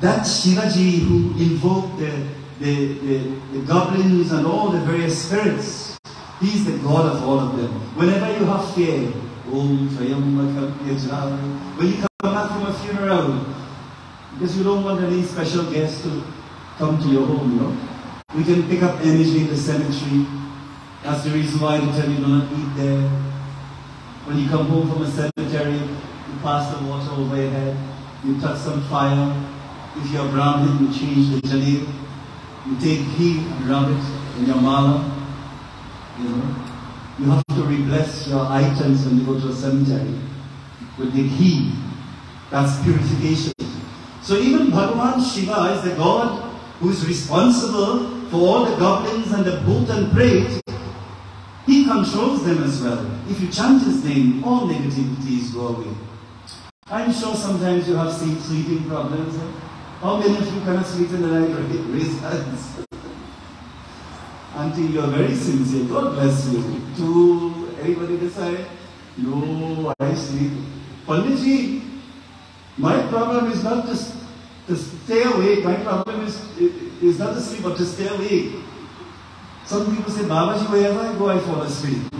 that Shivaji who invoked the, the, the, the goblins and all the various spirits, he is the God of all of them. Whenever you have fear, when you come back from a funeral, because you don't want any special guests to come to your home, you know. We can pick up energy in the cemetery. That's the reason why they tell you not eat there. When you come home from a cemetery, you pass the water over your head, you touch some fire. If you're Brahmin, you change the jaleel. You take ghee and rub it in your mala. You know. You have to re-bless your items when you go to a cemetery with the ghee. That's purification. So even Bhagavan Shiva is the God who is responsible for all the goblins and the bhoot and prait. He controls them as well. If you chant his name, all negativities go away. I'm sure sometimes you have sleep, sleeping problems. Eh? How many of you cannot sleep in the night? Raise hands. Until you're very sincere. God bless you. To anybody decide? No, I sleep. Panditji, my problem is not to, to stay awake. My problem is, is not to sleep, but to stay awake. Some people say, Babaji, wherever I go, I fall asleep.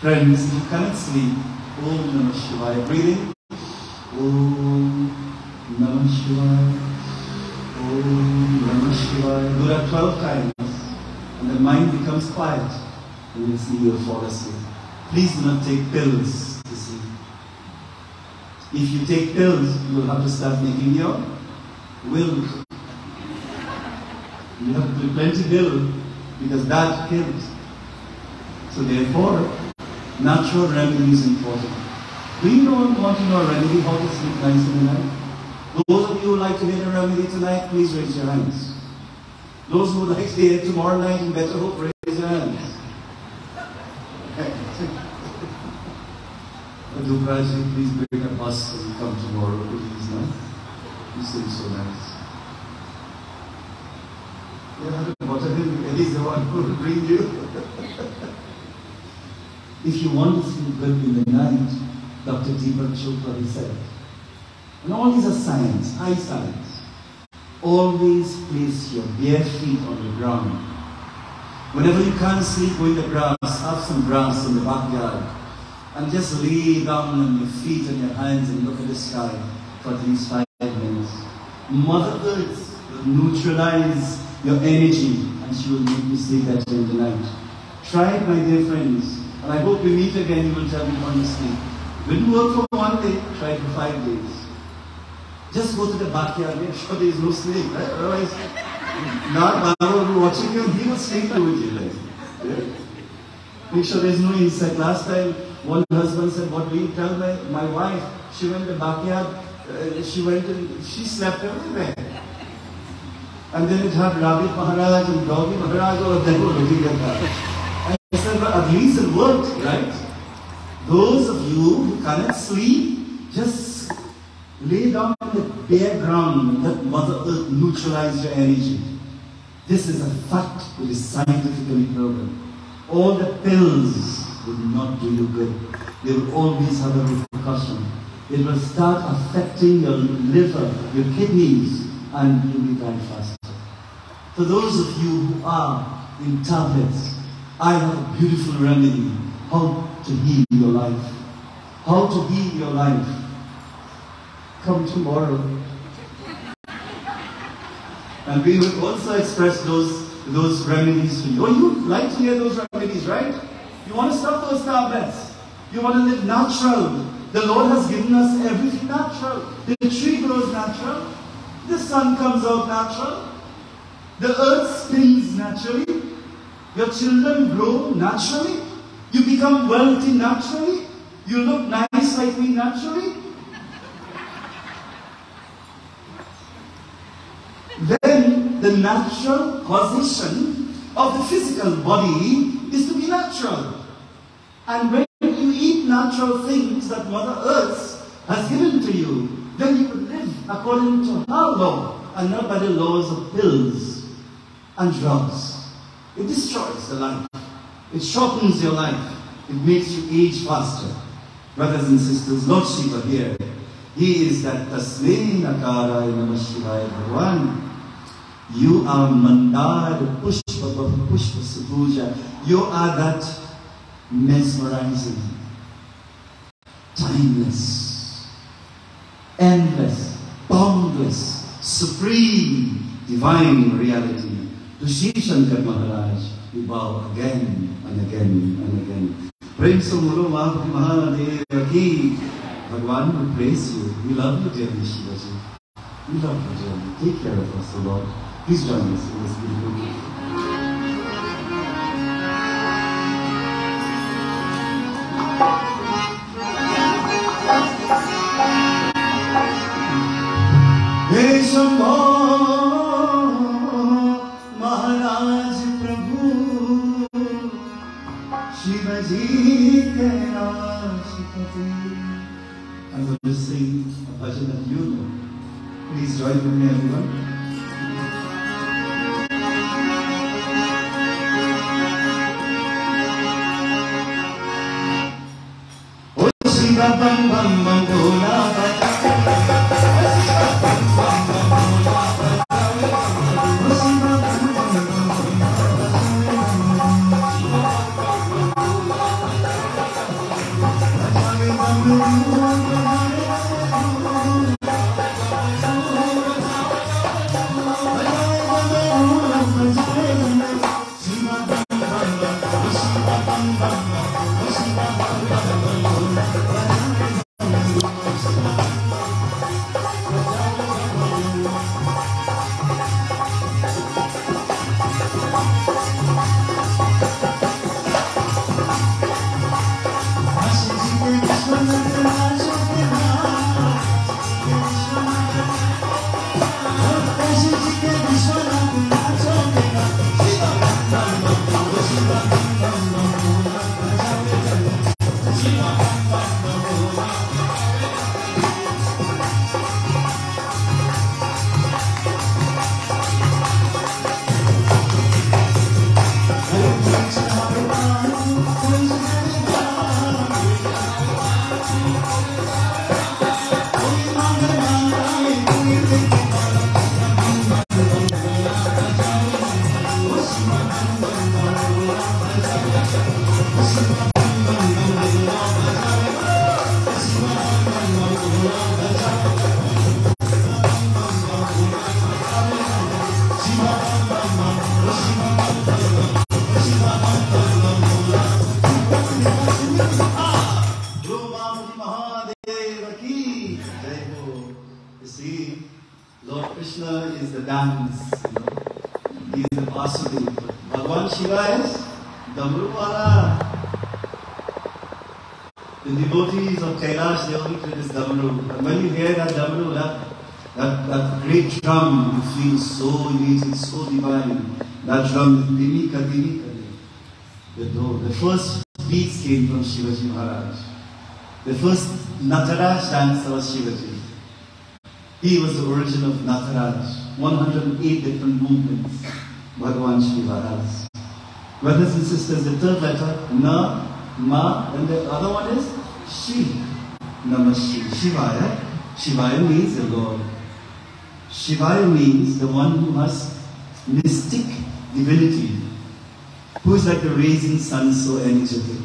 Friends, you cannot sleep. Om Namah Shivaya. Breathing. Om Namah Shivaya. Om Namah Shivaya. Do that 12 times. And the mind becomes quiet. And you see you'll fall asleep. Please do not take pills to sleep. If you take pills, you will have to start making your will. You have to do plenty will because that kills. So therefore, natural remedy is important. Do you know, want to know a remedy how to sleep nice in the night? Those of you who like to hear the remedy tonight, please raise your hands. Those who would like to hear tomorrow night in better hope, raise your hands. Dupraji, please bring a bus and come tomorrow, please. No? You seem so nice. Yeah, what are you? Eddie's the one who will bring you. if you want to feel good in the night, Dr. Deepak Chopra said, and all these are science, eye science. Always place your bare feet on the ground. Whenever you can't sleep, go in the grass, have some grass in the backyard, and just lay down on your feet and your hands and look at the sky for at least five minutes. Mother Earth will neutralize your energy and she will make you sleep better in the night. Try it, my dear friends. And I hope we meet again, you will tell me honestly. When you work for one day, try for five days. Just go to the backyard, make sure there is no snake, right? Otherwise, not will watching you, he will sleep with you. Like, yeah? Make sure there is no insect. Last time, one husband said, what we tell my, my wife, she went to the backyard, uh, she went and she slept everywhere. And then it had Rabbit Maharaj and Doggy Maharaj all of them were looking that. I said, but at least it worked, right? Those of you who cannot sleep, just lay down on the bare ground let Mother Earth neutralize your energy. This is a fact which is scientifically proven. All the pills will not do you good. They will always have a repercussion. It will start affecting your liver, your kidneys, and you will die faster. For those of you who are in tablets, I have a beautiful remedy how to heal your life. How to heal your life. Come tomorrow. And we will also express those, those remedies to you. Oh, you like to hear those remedies, right? You want to stop those tablets. You want to live natural. The Lord has given us everything natural. The tree grows natural. The sun comes out natural. The earth spins naturally. Your children grow naturally. You become wealthy naturally. You look nice like me naturally. Then the natural position of the physical body is to be natural. And when you eat natural things that Mother Earth has given to you, then you live according to her law and not by the laws of pills and drugs. It destroys the life. It shortens your life. It makes you age faster. Brothers and sisters, Lord Shiva here, He is that Tasmay Nakaraya Namah Shivaya Bhagavan. You are Mandar Pushpa Pushpa Supuja. You are that mesmerizing, timeless, endless, boundless, supreme, divine reality. To Shiv Shankar Maharaj, we bow again and again and again. Prem Samuro Mahapati Mahadev Ki. Bhagwan will praise you. We love you, dear Shivaji. We love you, dear. Take care of us, O Lord. Please join us in this beautiful I'm going to sing a bhajan that you. Please join me, everyone. Shivaji. He was the origin of Nataraj. 108 different movements Bhagavan Shiva has. Brothers and sisters, the third letter, Na, Ma, and the other one is Shiv. Namaste. Shivaya. Shivaya means the Lord. Shivaya means the one who has mystic divinity, who is like the raising sun, so energetic.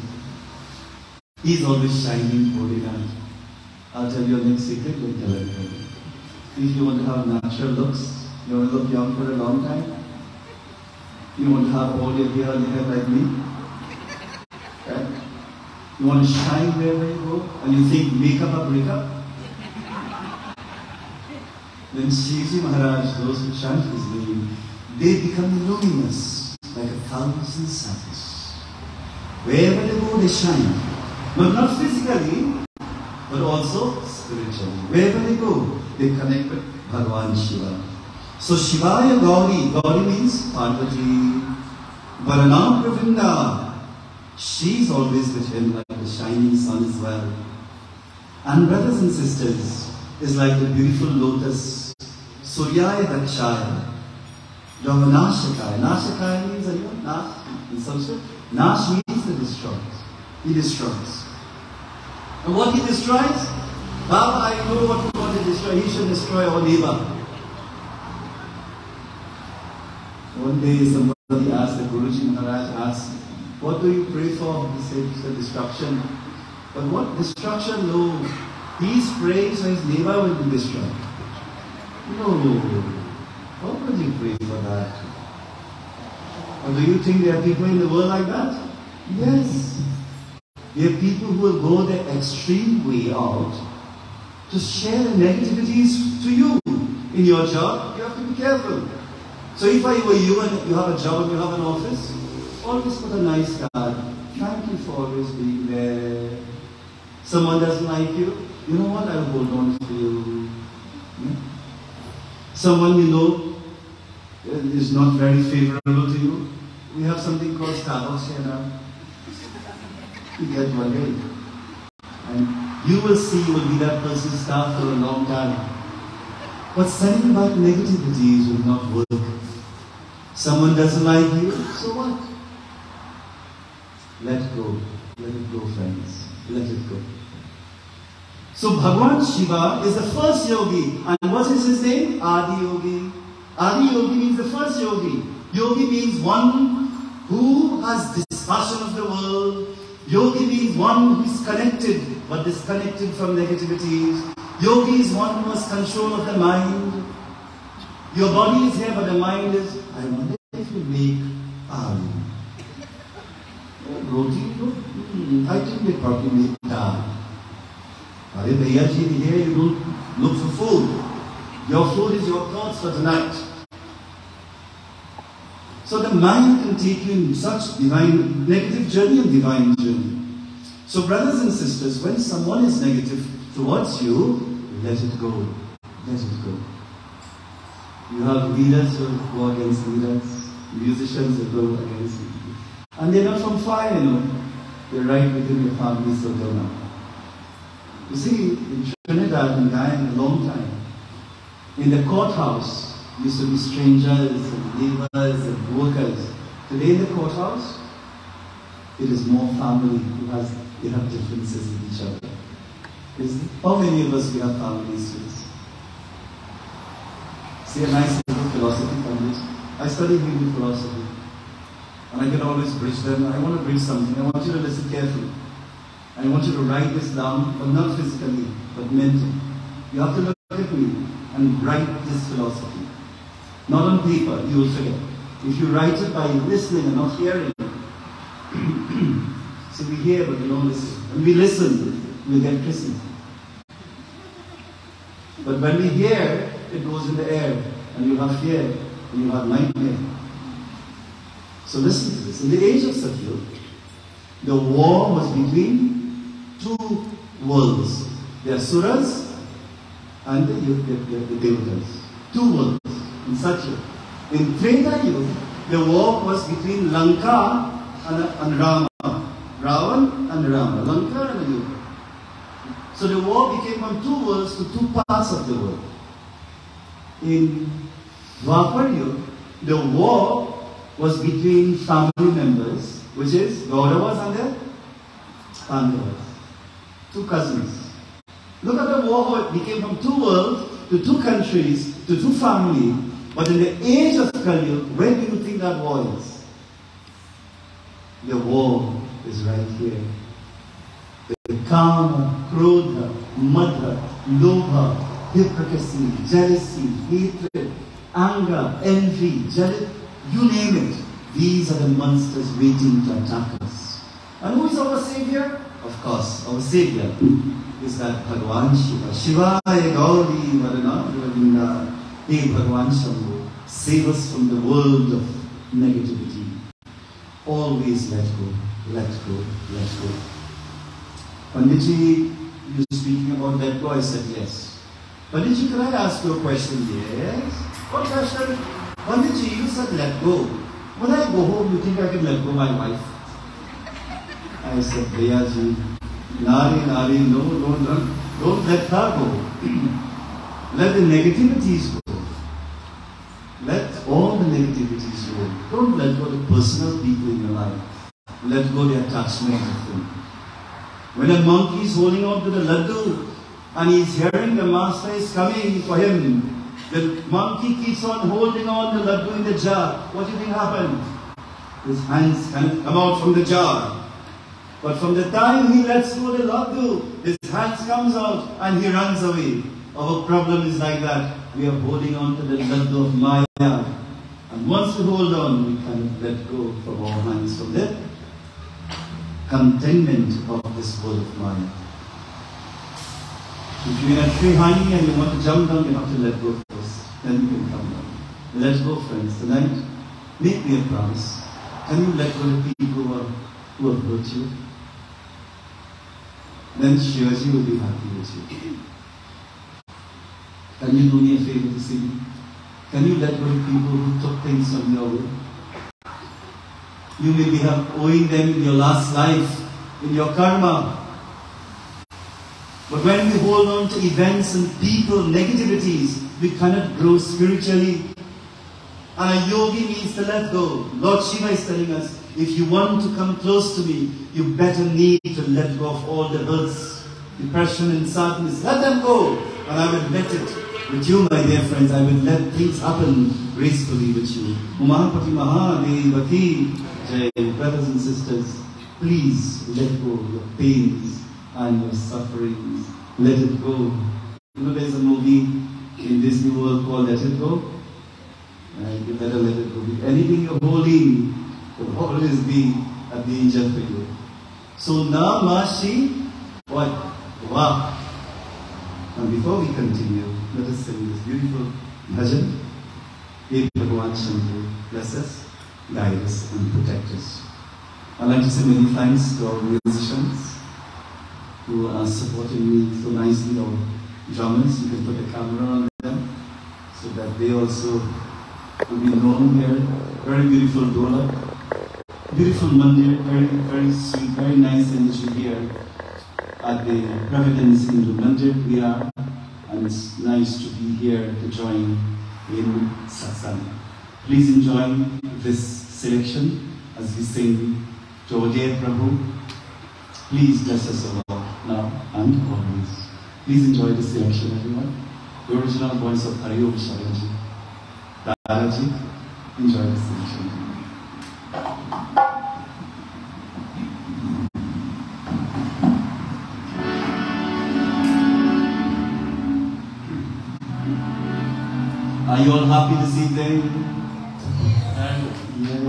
He is always shining, holding on. I'll tell you a next secret, don't tell. If you want to have natural looks, you want to look young for a long time, you want to have all your hair your head like me, right? You want to shine wherever you go, and you think makeup or breakup? Then Shivji Maharaj, those who chant his name, they become luminous like a thousand suns. Wherever they go, they shine. But not physically, but also spiritually. Wherever they go, they connect with Bhagavan Shiva. So Shivaya Gauri, Gauri means Parvati, Varanam Pravinda. She's always with him like the shining sun as well. And brothers and sisters, is like the beautiful lotus, Suryaya Dakshaya, Ravanashakaya. Nashakaya means anyone? Nash in Sanskrit. Nash means the destroyer. He destroys. And what he destroys? Baba, I know what you want to destroy. He should destroy all neighbor. One day somebody asked the Guruji Maharaj asked, what do you pray for? He said, it's the destruction. But what destruction? No. He's praying so his neighbor will be destroyed. No. How could you pray for that? Or do you think there are people in the world like that? Yes. There are people who will go the extreme way out to share the negativities to you. In your job, you have to be careful. So if I were you and you have a job and you have an office, always put a nice card. Thank you for always being there. Someone doesn't like you, you know what? I'll hold on to you. Someone you know uh, is not very favorable to you. We have something called Starbucks here now. Get day. And you will see you will be that person's staff for a long time. But saying about negativities will not work. Someone doesn't like you, so what? Let go. Let it go, friends. Let it go. So Bhagwan Shiva is the first yogi. And what is his name? Adi Yogi. Adi Yogi means the first yogi. Yogi means one who has dispassion of the world. Yogi means one who is connected but disconnected from negativities. Yogi is one who has control of the mind. Your body is here but the mind is, I wonder if you make aloo. Oh, Roti, hmm, I think they probably make dal. Are you ji, here you don't look for food. Your food is your thoughts for tonight. So the mind can take you in such divine, negative journey and divine journey. So brothers and sisters, when someone is negative towards you, let it go. Let it go. You have leaders who go against leaders, musicians who go against you. And they're not from fire, you know. They're right within your family circle now. You see, in Trinidad and Guyana, a long time, in the courthouse used to be strangers and neighbors and workers. Today in the courthouse, it is more family who has they have differences in each other. Is how many of us we have family issues? See a nice little philosophy from this. I study Hindu philosophy. And I can always bridge them. I want to bridge something. I want you to listen carefully. I want you to write this down, but not physically, but mentally. You have to look at me and write this philosophy. Not on paper, you will forget. If you write it by listening and not hearing, so we hear but we don't listen. When we listen, we get christened. But when we hear, it goes in the air, and you have fear, and you have nightmare. So listen to this. In the age of Satyug, the war was between two worlds. The Asuras and the, the, the, the Devatas. Two worlds in Satyug. In Treta Yuga, the war was between Lanka and, and Rama. Ravan and Rama. Lanka and Ayodhya. So the war became from two worlds to two parts of the world. In Dwapar Yuga, the war was between family members, which is Kauravas and the Pandavas. Two cousins. Look at the war how it became from two worlds to two countries to two families. But in the age of Kali where do you think that war is? The war is right here. The Kama, Krodha, Madha, Lobha, hypocrisy, jealousy, hatred, anger, envy, jealousy, you name it. These are the monsters waiting to attack us. And who is our Savior? Of course, our Savior is that Bhagavan Shiva. Shivaya Gauri Varana Govinda. Hey Bhagavan Shambhu, save us from the world of negativity. Always let go, let go, let go. Panditji, you speaking about let go? I said yes. Panditji, can I ask you a question? Yes. What question? Panditji, you said let go. When I go home, you think I can let go my wife? I said, Dayaji, Nari, Nari, no, don't, don't, don't let her go. let the negativities go. Don't let go the personal people in your life. Let go the attachment of them. When a monkey is holding on to the laddu and he's hearing the master is coming for him, the monkey keeps on holding on the laddu in the jar. What do you think happened? His hands of come out from the jar. But from the time he lets go the laddu, his hands comes out and he runs away. Our problem is like that. We are holding on to the laddu of Maya. And once we hold on, we cannot let go from our hands from the contentment of this world of Maya. If you're in a tree hanging and you want to jump down, you have to let go first. Then you can come down. Let go, friends. Tonight, make me a promise. Can you let go the people who, are, who have hurt you? Then Shivaji will be happy with you. Can you do me a favor to sing? Can you let go the people who took things from your way? You may be have owing them in your last life, in your karma. But when we hold on to events and people, negativities, we cannot grow spiritually. And a yogi means to let go. Lord Shiva is telling us, if you want to come close to me, you better need to let go of all the hurts, depression and sadness. Let them go. And I will let it with you, my dear friends. I will let things happen gracefully with you. Umahapati Mahadevati, brothers and sisters, please let go of your pains and your sufferings. Let it go. You know, there's a movie in Disney World called Let It Go. And you better let it go. Anything you're holding will always be a danger for you. So Namashi, what? Wow. And before we continue, let us sing this beautiful bhajan. May Bhagavan Shambhu bless us, guide us, and protect us. I'd like to say many thanks to our musicians who are supporting me so nicely, our drummers. You can put a camera on them so that they also will be known here. Very beautiful dola, beautiful mandir, very, very sweet, very nice energy here at the Providence Hindu Mandir. We are, and it's nice to be here to join in satsang. Please enjoy this selection as we sing to our Prabhu. Please bless us all now and always. Please enjoy this selection, everyone. The original voice of Hari Om Sharanji. Enjoy the selection. Are you all happy this evening? Yes.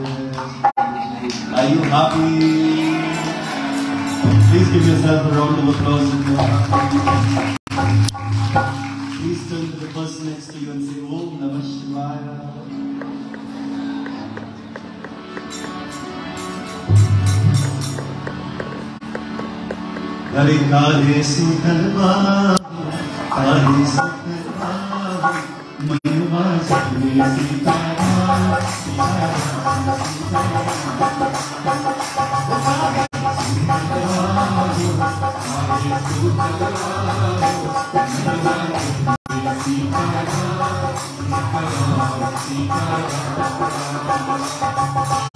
Are you happy? Please give yourself a round of applause. Please turn to the person next to you and say, Om Namah Shivaya. Hare Kare Sudharma, Ki Jai. For those of you who read the Ramayana, every chapter that begins the Ramayana starts with the mantra of Shivaji. Except Sundarkand. Sundarkand starts with Hanumanji because Hanumanji is the 11th incarnation of Lord Shiva. Every chapter in the Ramayana starts with Shri is the greatness of Lord Shiva. My dear friends, Bhagwan Shiva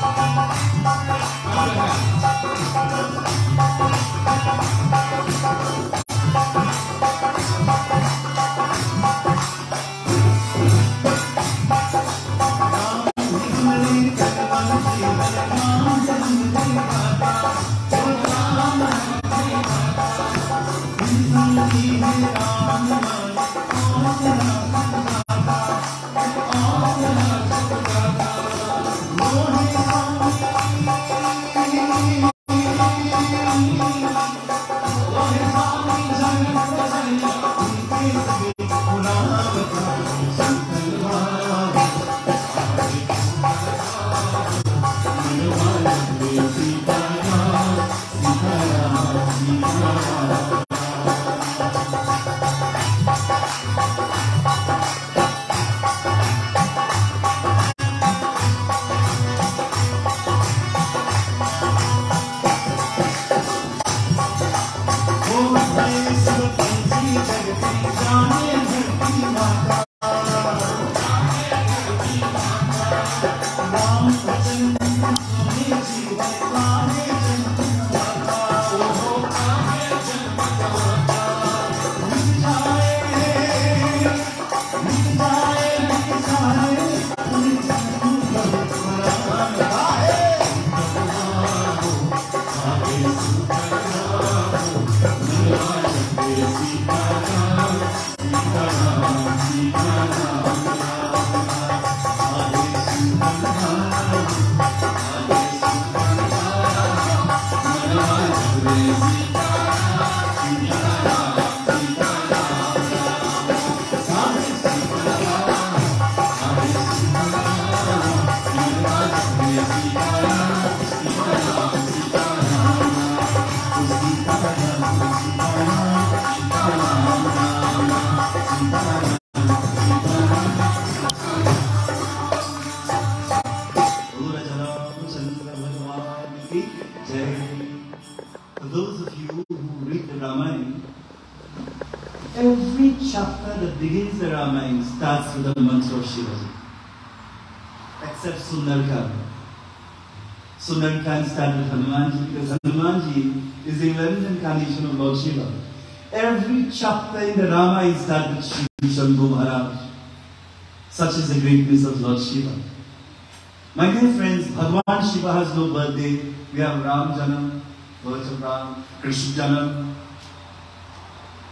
has no birthday. We have Ram Janam, birth of Ram, Krishna Janam.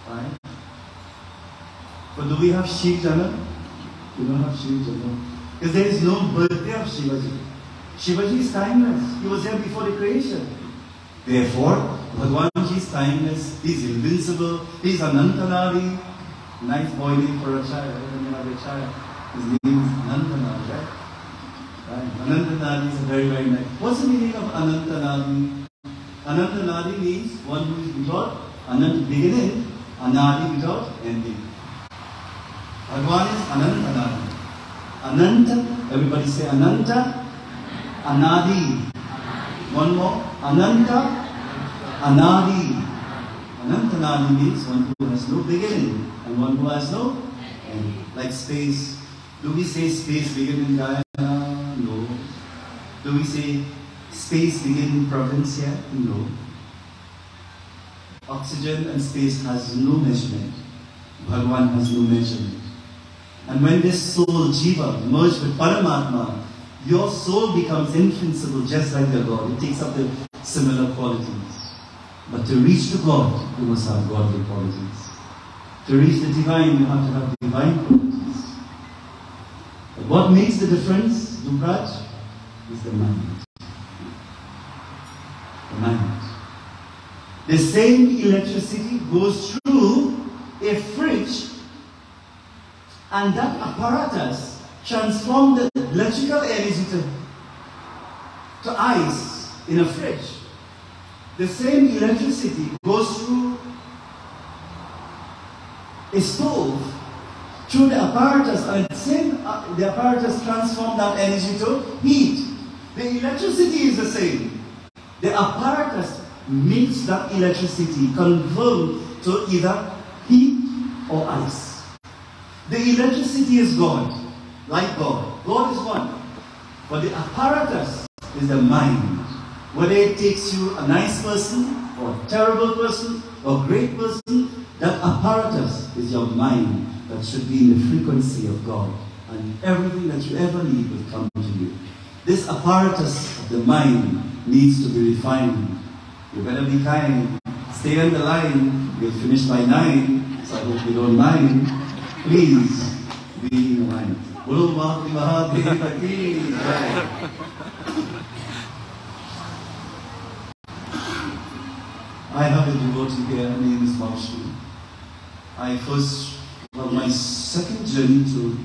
Right? But do we have Shiv Janam? We don't have Shiv Janam. Because there is no birthday of Shivaji. Shivaji is timeless. He was there before the creation. Therefore, Bhagwan Ji is timeless. He is invincible. He is Anantanadi. Nice boy name for a child. When you have a child, his name is Anantanadi, right? Right. Is a very, very nice. What's the meaning of Anantanadi? Anantanadi means one who is without Anant beginning, Anadi without ending. Bhagwan is Anantanadi. Ananta, everybody say Ananta, Anadi. One more, Ananta, Anadi. Anantanadi means one who has no beginning and one who has no end. Like space. Do we say space bigger than Guyana? No. Do we say space begin in Providence? No. Oxygen and space has no measurement. Bhagwan has no measurement. And when this soul, Jiva, merged with Paramatma, your soul becomes invincible just like the God. It takes up the similar qualities. But to reach to God, you must have godly qualities. To reach the divine, you have to have divine qualities. But what makes the difference, Dubraj, is the mind. The mind. The same electricity goes through a fridge And that apparatus transforms the electrical energy to, to ice in a fridge. The same electricity goes through a stove through the apparatus, and the same uh, the apparatus transforms that energy to heat. The electricity is the same. The apparatus makes that electricity convert to either heat or ice. The electricity is God, like God. God is one. But the apparatus is the mind. Whether it takes you a nice person, or a terrible person, or a great person, that apparatus is your mind that should be in the frequency of God. And everything that you ever need will come to you. This apparatus of the mind needs to be refined. You better be kind. Stay on the line. We'll finish by nine, so I hope you don't mind. Please be in line. I have a devotee here, her name is Maushi. I first, well, my second journey to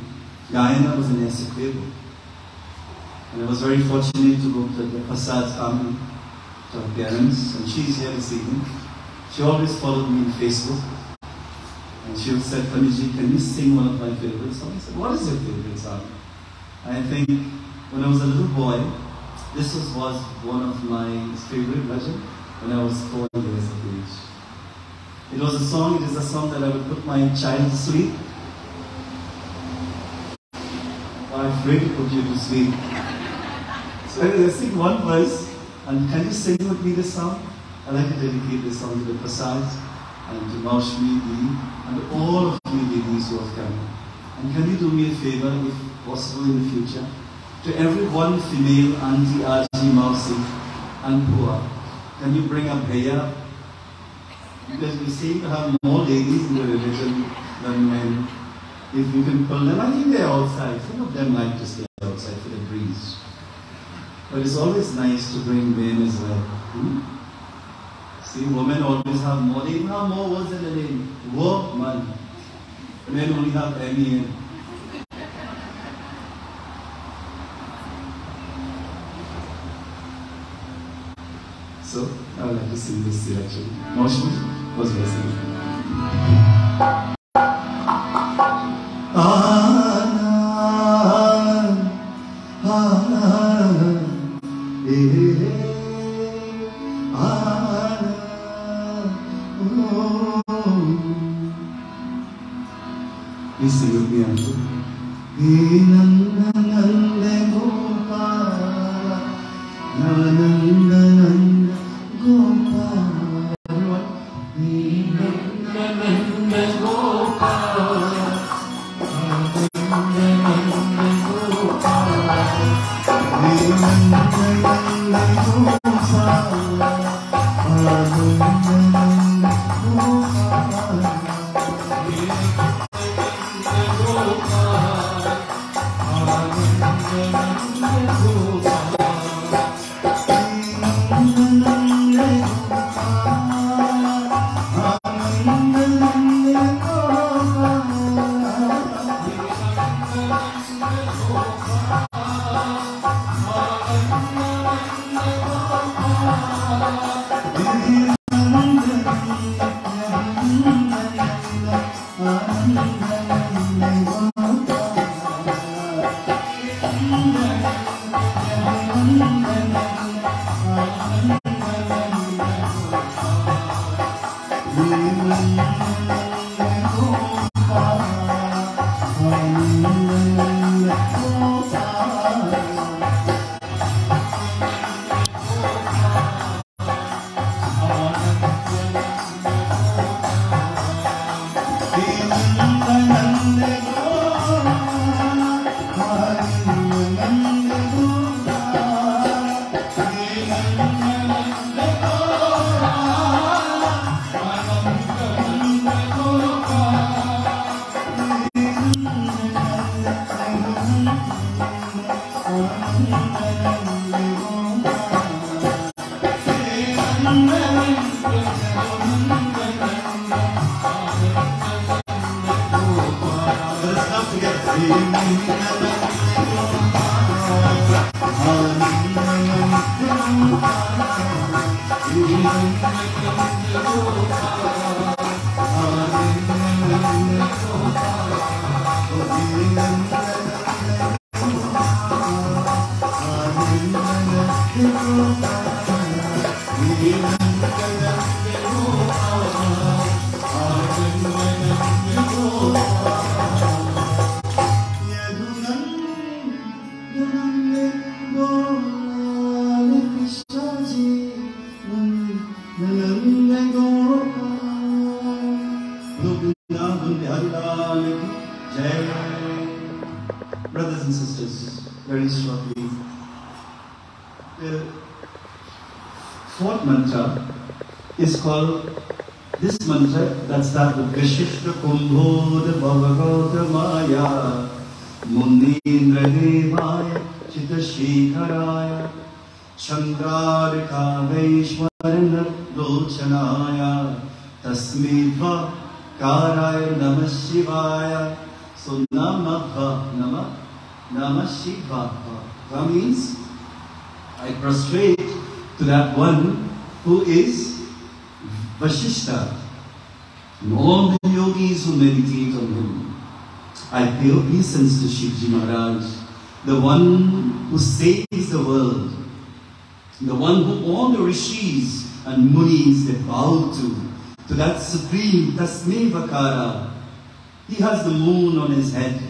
Guyana was in Essequibo. And I was very fortunate to go to the Prasad family, to her parents, and she's here this evening. She always followed me on Facebook. And she would say, can you sing one of my favorite songs? I said, what is your favorite song? I think when I was a little boy, this was, was one of my favorite legends when I was four years age. It was a song, it is a song that I would put my child to sleep. I'm afraid to put you to sleep. So I sing one verse, and can you sing with me this song? I'd like to dedicate this song to the Prasad and to Maushmi and all of you ladies who have come. And can you do me a favor, if possible in the future, to every one female auntie, auntie, Mausi, and Pua, can you bring up Bhaiya? Because we seem to have more ladies in the religion than men. If you can pull them, I think they're outside. Some of them like to stay outside for the breeze. But it's always nice to bring men as well. Hmm? See, women always have more. They have more words than the name. Woman. Men only have M-E-N. So, I would like to see this selection. Motion was eh, oh. Please with me, Uncle. Is called this mantra that starts with Vishishta Kumbhoda Bhavagauta Maya Munindra Devaya Chitashikharaya Chandrarikaveshwarana Lochanaya Tasmidva Karaya Namah Shivaya So Namah Namah Namah Shivaya That means I prostrate to that one who is Vashishta. And all the yogis who meditate on him. I pay obeisance to Shivji Maharaj, the one who saves the world, the one who all the rishis and munis they bow to, to that supreme Tasme Vakara. He has the moon on his head.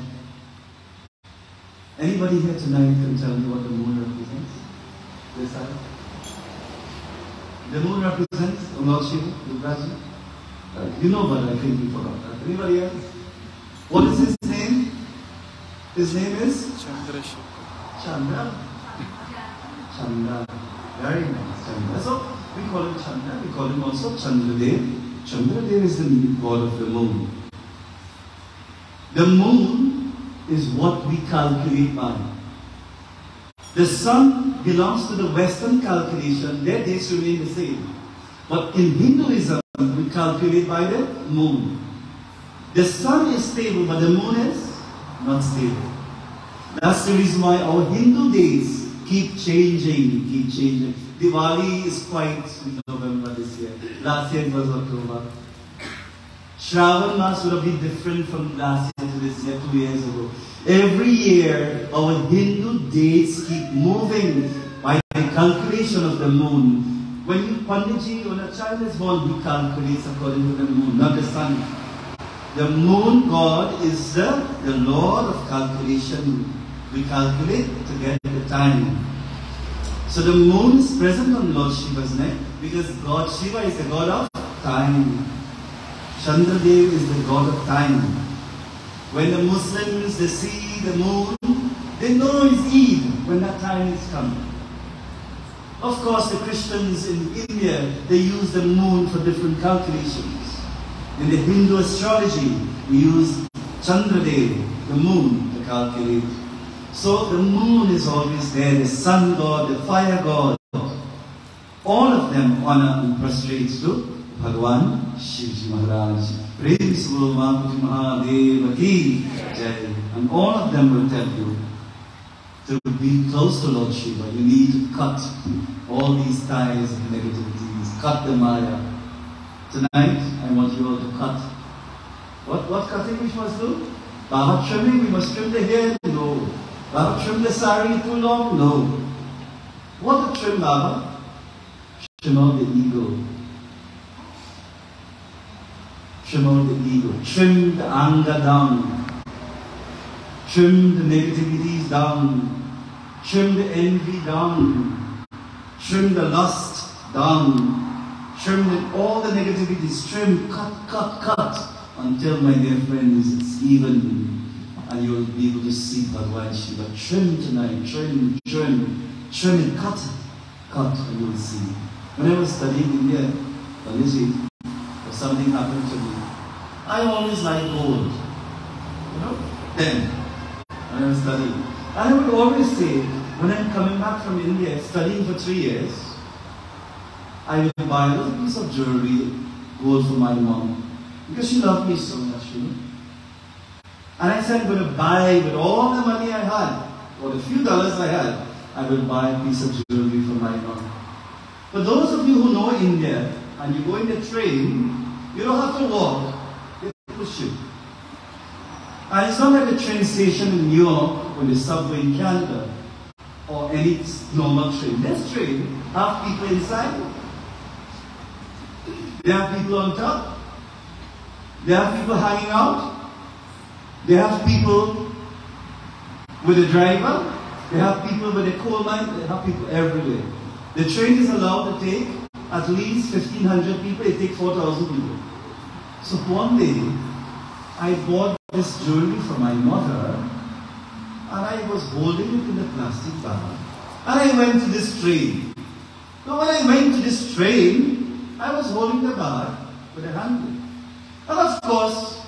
Anybody here tonight can tell me what the moon represents? This side? The moon represents oh, Lord Shiva, Rudraji. Uh, you know, but I think you forgot that. Anybody else? What is his name? His name is Chandra. Chandra. Very nice. Chandra. So we call him Chandra. We call him also Chandradev. Chandradev is the god of the moon. The moon is what we calculate by. The sun belongs to the Western calculation, their days remain the same. But in Hinduism, we calculate by the moon. The sun is stable, but the moon is not stable. That's the reason why our Hindu days keep changing, keep changing. Diwali is quite November this year. Last year it was October. Shravan Mas would have been different from last year to this year, two years ago. Every year, our Hindu dates keep moving by the calculation of the moon. When you Panditji, when a child is born, he calculates according to the moon, not the sun. The moon god is the, the lord of calculation. We calculate to get the time. So the moon is present on Lord Shiva's neck because God Shiva is the god of time. Chandradev is the god of time. When the Muslims they see the moon, they know it's Eid when that time is coming. Of course, the Christians in India they use the moon for different calculations. In the Hindu astrology, we use Chandradev, the moon, to calculate. So the moon is always there, the sun god, the fire god. All of them honor and prostrate to Bhagwan Shivji Maharaj. Praise Mahaprabhu Mahadev Ki Jai. And all of them will tell you to be close to Lord Shiva, you need to cut all these ties of negativities, cut the Maya. Tonight, I want you all to cut. What, what cutting we must do? Trimming, we must trim the hair? No. Baba trim the sari too long? No. What to trim, Baba? Trim out the ego. Trim the ego. Trim the anger down. Trim the negativities down. Trim the envy down. Trim the lust down. Trim the, all the negativities. Trim, cut, cut, cut. Until, my dear friends, it's even. And you'll be able to see Bhagwan Shiva. Trim tonight. Trim, trim. Trim it. Cut. Cut and you'll see. When I was studying in India, Panditji, if something happened to me, I always like gold. You know? Then, when I was studying. I would always say, when I'm coming back from India, studying for three years, I would buy a little piece of jewelry, gold for my mom, because she loved me so much, you know. And I said I'm going to buy with all the money I had, or the few dollars I had, I will buy a piece of jewelry for my mom. For those of you who know India, and you go in the train, you don't have to walk, you. Uh, and it's not like a train station in New York or the subway in Canada or any normal train. This train have people inside. They have people on top. They have people hanging out. They have people with a driver. They have people with a coal mine. They have people everywhere. The train is allowed to take at least 1,500 people. It takes 4,000 people. So one day, I bought this jewelry for my mother and I was holding it in a plastic bag. And I went to this train. So when I went to this train, I was holding the bag with a handle. And of course,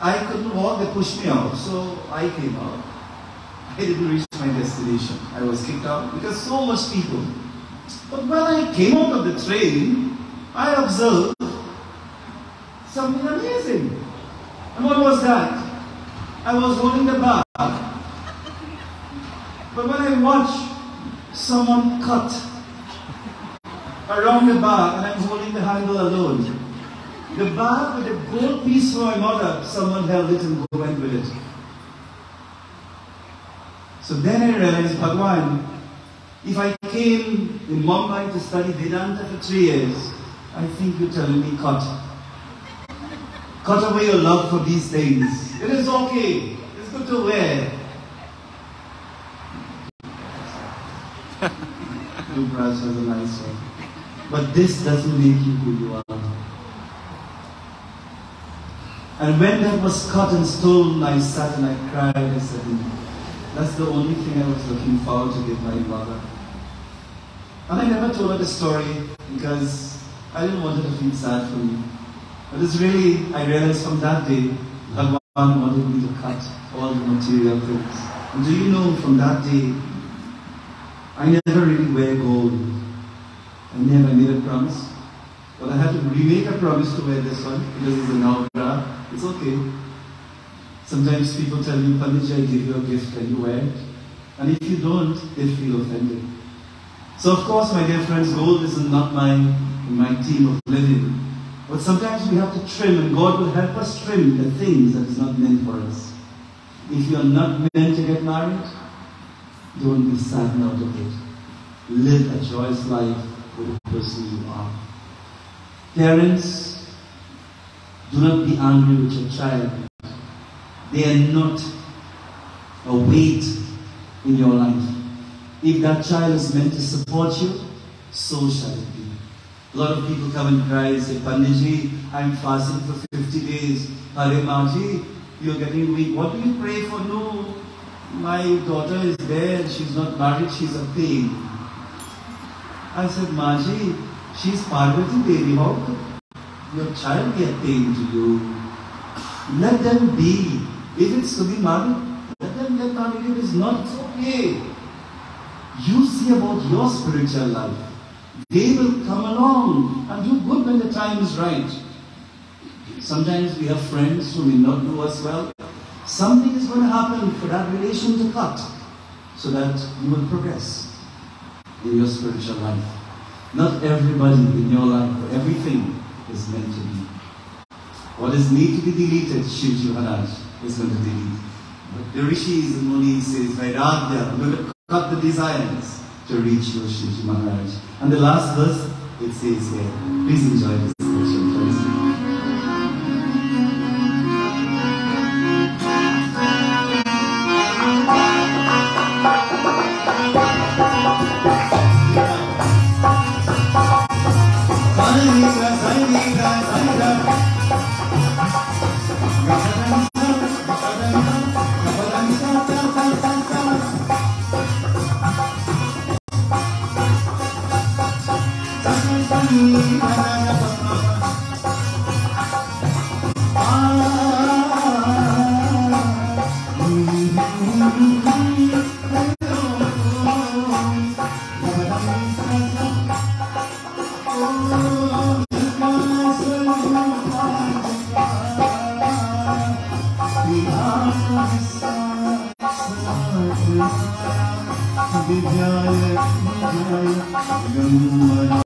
I couldn't walk, they pushed me out. So I came out. I didn't reach my destination. I was kicked out because so much people. But when I came out of the train, I observed something amazing. And what was that? I was holding the bag. But when I watched someone cut around the bag and I'm holding the handle alone, the bag with a gold piece for my mother, someone held it and went with it. So then I realized, Bhagwan, if I came in Mumbai to study Vedanta for three years, I think you're telling me cut. Cut away your love for these things. It is okay. It's good to wear. Toothbrush has a nice one. But this doesn't make you who you are. And when that was cut and stolen, I sat and I cried. I said, that's the only thing I was looking forward to give my mother. And I never told her the story because I didn't want her to feel sad for me. But it's really, I realized from that day, Bhagwan wanted me to cut all the material things. And do you know, from that day, I never really wear gold. I never made a promise. But I had to remake a promise to wear this one because it's an outdraft. It's okay. Sometimes people tell you, Panditji, I give you a gift and you wear it. And if you don't, they feel offended. So of course, my dear friends, gold is not my, my team of living. But sometimes we have to trim and God will help us trim the things that is not meant for us. If you are not meant to get married, don't be saddened out of it. Live a joyous life with the person you are. Parents, do not be angry with your child. They are not a weight in your life. If that child is meant to support you, so shall it be. A lot of people come and cry and say, Panditji, I'm fasting for 50 days. Hare Maji, you're getting weak. What do you pray for? No, my daughter is there, she's not married, she's a pain. I said, Maji, she's Parvati Devi. How could your child be a pain to you? Let them be. If it's to be married, let them get married. It's not, okay. You see about your spiritual life. They will come along and do good when the time is right. Sometimes we have friends who may not know us well. Something is going to happen for that relation to cut so that you will progress in your spiritual life. Not everybody in your life or everything is meant to be. What is need to be deleted, Shivji Maharaj is going to delete. But the rishis and munis says, Vairagya, I'm going to cut the desires to reach your Shivji Maharaj. And the last verse, it says here, please enjoy this विद्याय विद्याय Ganga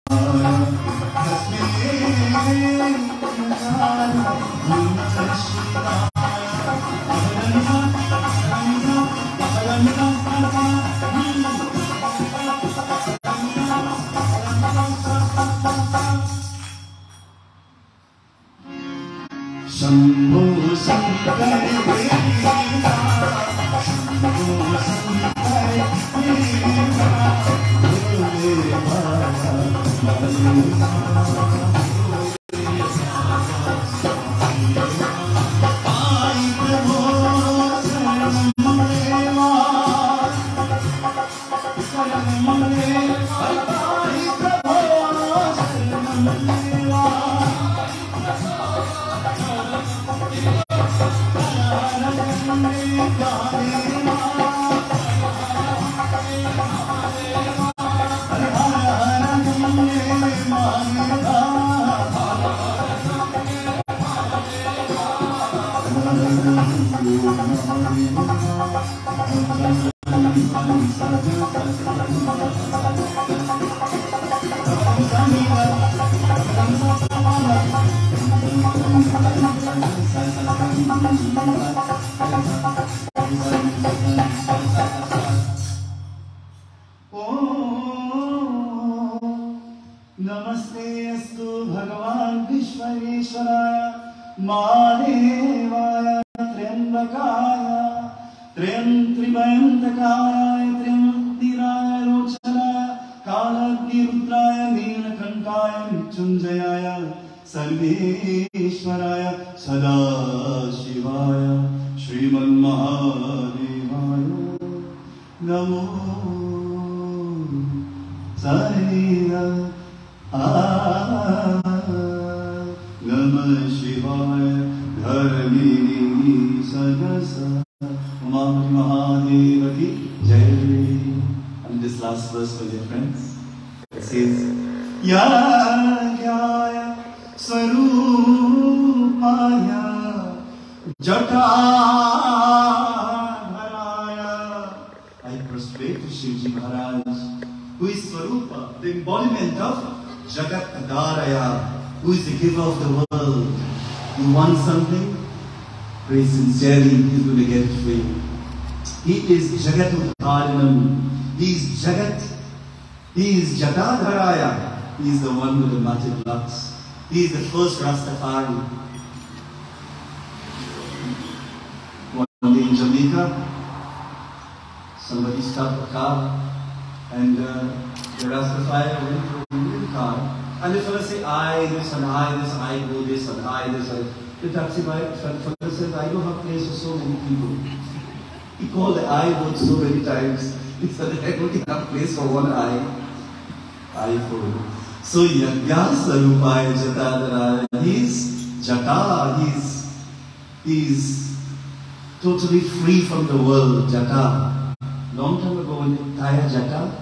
sincerely, He's going to get you. He is Jagat Udharanam. He is Jagat. He is Jatadharaya. He is the one with the matted locks. He is the first Rastafari. One day in Jamaica, somebody stopped a car and uh, the Rastafari went to the car. And the fellow say, I this and I this, I go this and I this. And the taxi fellow says, I don't have place for so many people. He called the I word so many times. He said, I don't have place for one eye. I for So Yagya Sarupaya Jatadara, he's Jata, he's, he's totally free from the world, Jata. Long time ago when you Jata,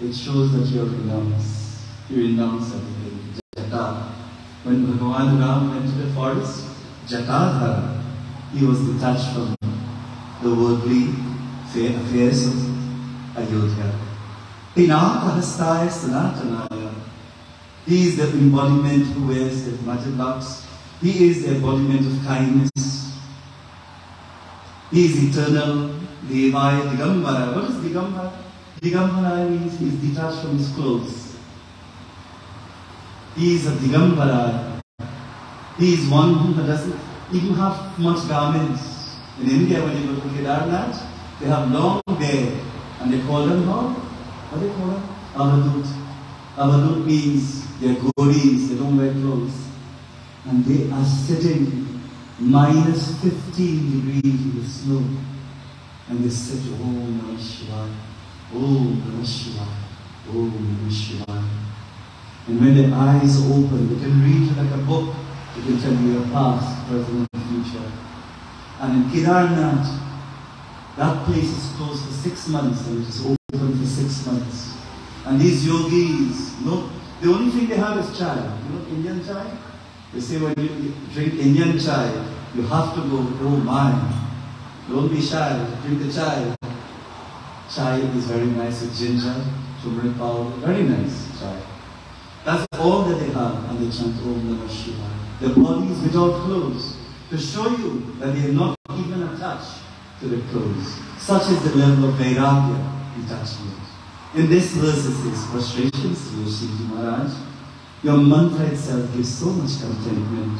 it shows that you have renounced. You renounce everything. Jata. When Bhagavan Ram went to the forest, Jatadhara, he was detached from the worldly affairs of Ayodhya. Pinakahastaya Sanatanaya. He is the embodiment who wears the locks. He is the embodiment of kindness. He is eternal. Devaya Digambara. What is Digambara? Digambara means he is detached from his clothes. He is a Digambara. He is one who doesn't even have much garments. In India, when you go to Kedarnath, they have long hair and they call them how? What do they call them? Avadut. Avadut means they're gauris, they don't wear clothes. And they are sitting minus 15 degrees in the snow. And they sit, Oh Namah Oh Namah Oh Namah. And when their eyes open, they can read like a book. They can tell you your past, present, and future. And in Kedarnath, that place is closed for six months and it is open for six months. And these yogis, no, the only thing they have is chai. You know Indian chai? They say when you drink Indian chai, you have to go, oh my. Don't be shy. Drink the chai. Chai is very nice with ginger, turmeric powder. Very nice chai. That's all that they have, and they chant Om Namah Shivaya. Their bodies without clothes to show you that they are not even attached to the clothes. Such is the level of Vairagya, detachment. In this verse it says, frustrations to you, Shivji Maharaj. Your mantra itself gives so much contentment.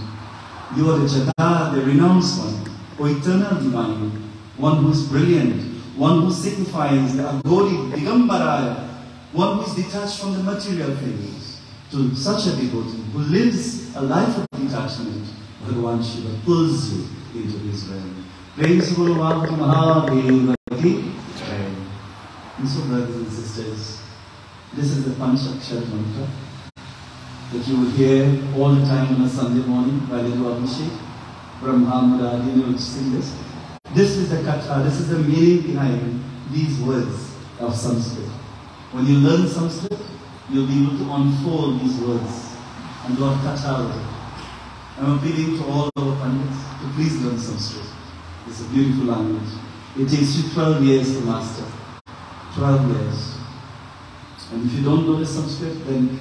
You are the Jada, the renounced one, O eternal divine, one who is brilliant, one who signifies the Agori, Digambaraya, one who is detached from the material things. To such a devotee who lives a life of detachment, Bhagavan Shiva pulls you into his realm. Praise Guru Mahadeva Ki. And so, brothers and sisters, this is the Panchakshar mantra that you will hear all the time on a Sunday morning while you do Abhishek. Brahma Muradi sing this. This is the katha, this is the meaning behind these words of Sanskrit. When you learn Sanskrit, you'll be able to unfold these words and katha with it. I'm appealing to all our pandits to please learn Sanskrit. It's a beautiful language. It takes you 12 years to master. 12 years. And if you don't know the Sanskrit, then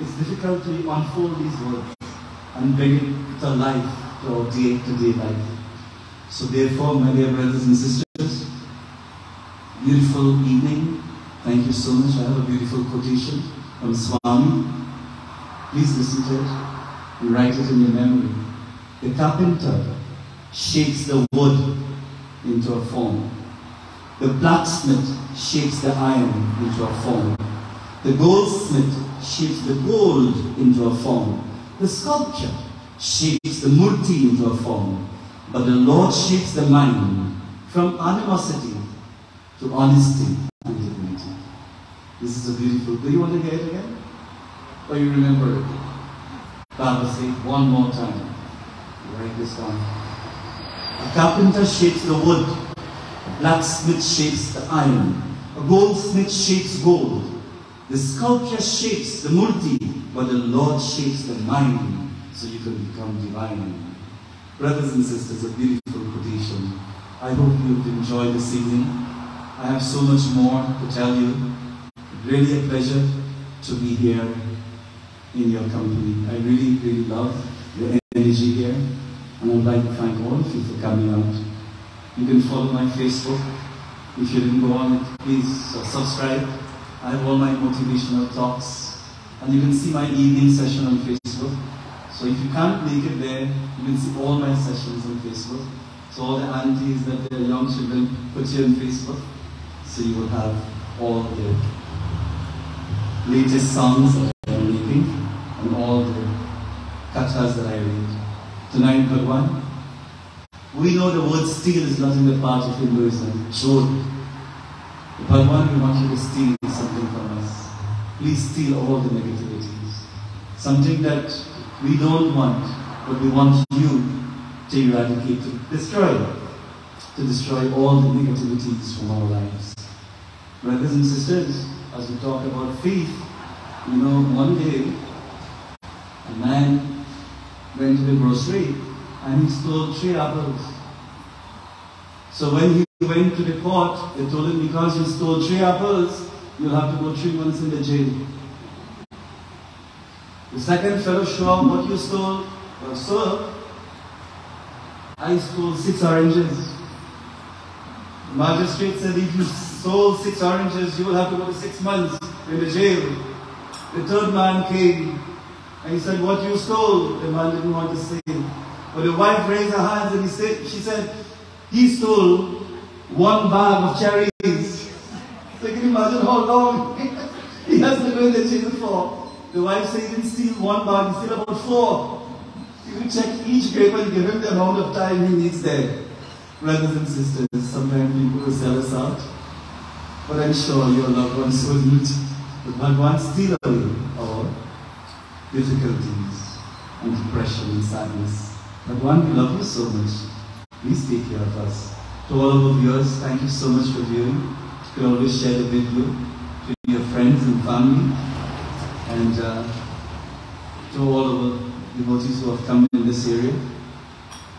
it's difficult to unfold these words and bring it to life, to our day-to-day life. So therefore, my dear brothers and sisters, beautiful evening. Thank you so much. I have a beautiful quotation from Swami. Please listen to it and write it in your memory. The carpenter shapes the wood into a form. The blacksmith shapes the iron into a form. The goldsmith shapes the gold into a form. The sculptor shapes the murti into a form. But the Lord shapes the mind from animosity to honesty. This is a beautiful. Do you want to hear it again? Or you remember it? Baba say one more time. Write this down. A carpenter shapes the wood. A blacksmith shapes the iron. A goldsmith shapes gold. The sculptor shapes the murti, but the Lord shapes the mind so you can become divine. Brothers and sisters, a beautiful quotation. I hope you've enjoyed this evening. I have so much more to tell you. Really a pleasure to be here in your company. I really, really love your energy here. And I would like to thank all of you for coming out. You can follow my Facebook. If you didn't go on it, please subscribe. I have all my motivational talks. And you can see my evening session on Facebook. So if you can't make it there, you can see all my sessions on Facebook. So all the aunties that their young children put you on Facebook. So you will have all the latest songs that I am and all the kathas that I read. Tonight, Bhagwan, we know the word steal is not in the part of Hinduism. Chor. Bhagwan, we want you to steal something from us. Please steal all the negativities. Something that we don't want, but we want you to eradicate, to destroy, to destroy all the negativities from our lives. Brothers and sisters, as we talk about faith, you know, one day a man went to the grocery and he stole three apples. So when he went to the court, they told him because you stole three apples, you'll have to go three months in the jail. The second fellow showed up what you stole. Well, sir, I stole six oranges. The magistrate said if you stole six oranges, you will have to go to six months in the jail. The third man came and he said, What you stole? The man didn't want to say. But the wife raised her hands and he said, she said, he stole one bag of cherries. So you can imagine how long he has to go in the jail for. The wife said he didn't steal one bag, he stole about four. You can check each grape and give him the amount of time he needs there. Brothers and sisters, sometimes people sell us out. But I'm sure your loved ones will need the Bhagwan steal away our difficulties and depression and sadness. Bhagwan, we love you so much. Please take care of us. To all of our viewers, thank you so much for viewing. You can always share the video to your friends and family. And uh, to all of our devotees who have come in this area,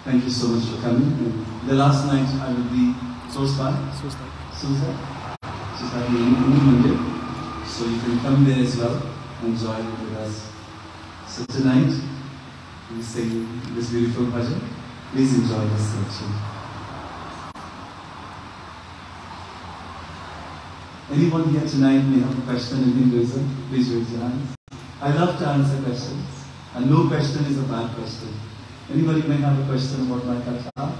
Thank you so much for coming. And the last night I will be close by. Suicide. So you can come there as well and join with us. So tonight we sing this beautiful bhajan. Please enjoy this selection. Anyone here tonight may have a question in Hinduism? Please raise your hands. I love to answer questions, and no question is a bad question. Anybody may have a question about my katha,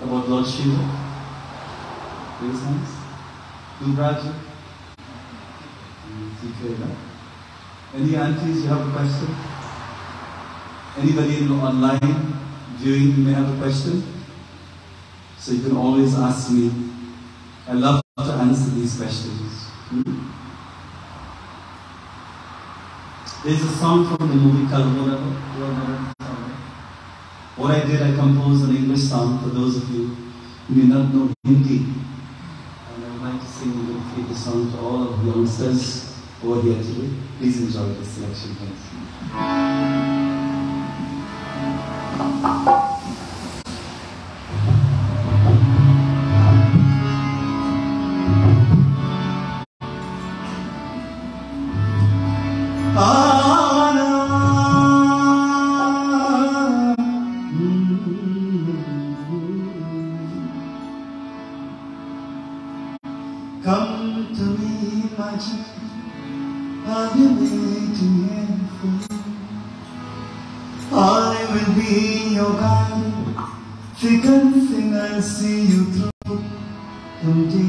about Lord Shiva? Raise hands. Dubraja? Any aunties, you have a question? Anybody in the online viewing, may have a question? So you can always ask me. I love to answer these questions. Hmm? There's a song from the movie Kalvara. What I did, I composed an English song for those of you who may not know Hindi. And I would like to sing little song to all of the youngsters are here today. Please enjoy this selection, thanks. Come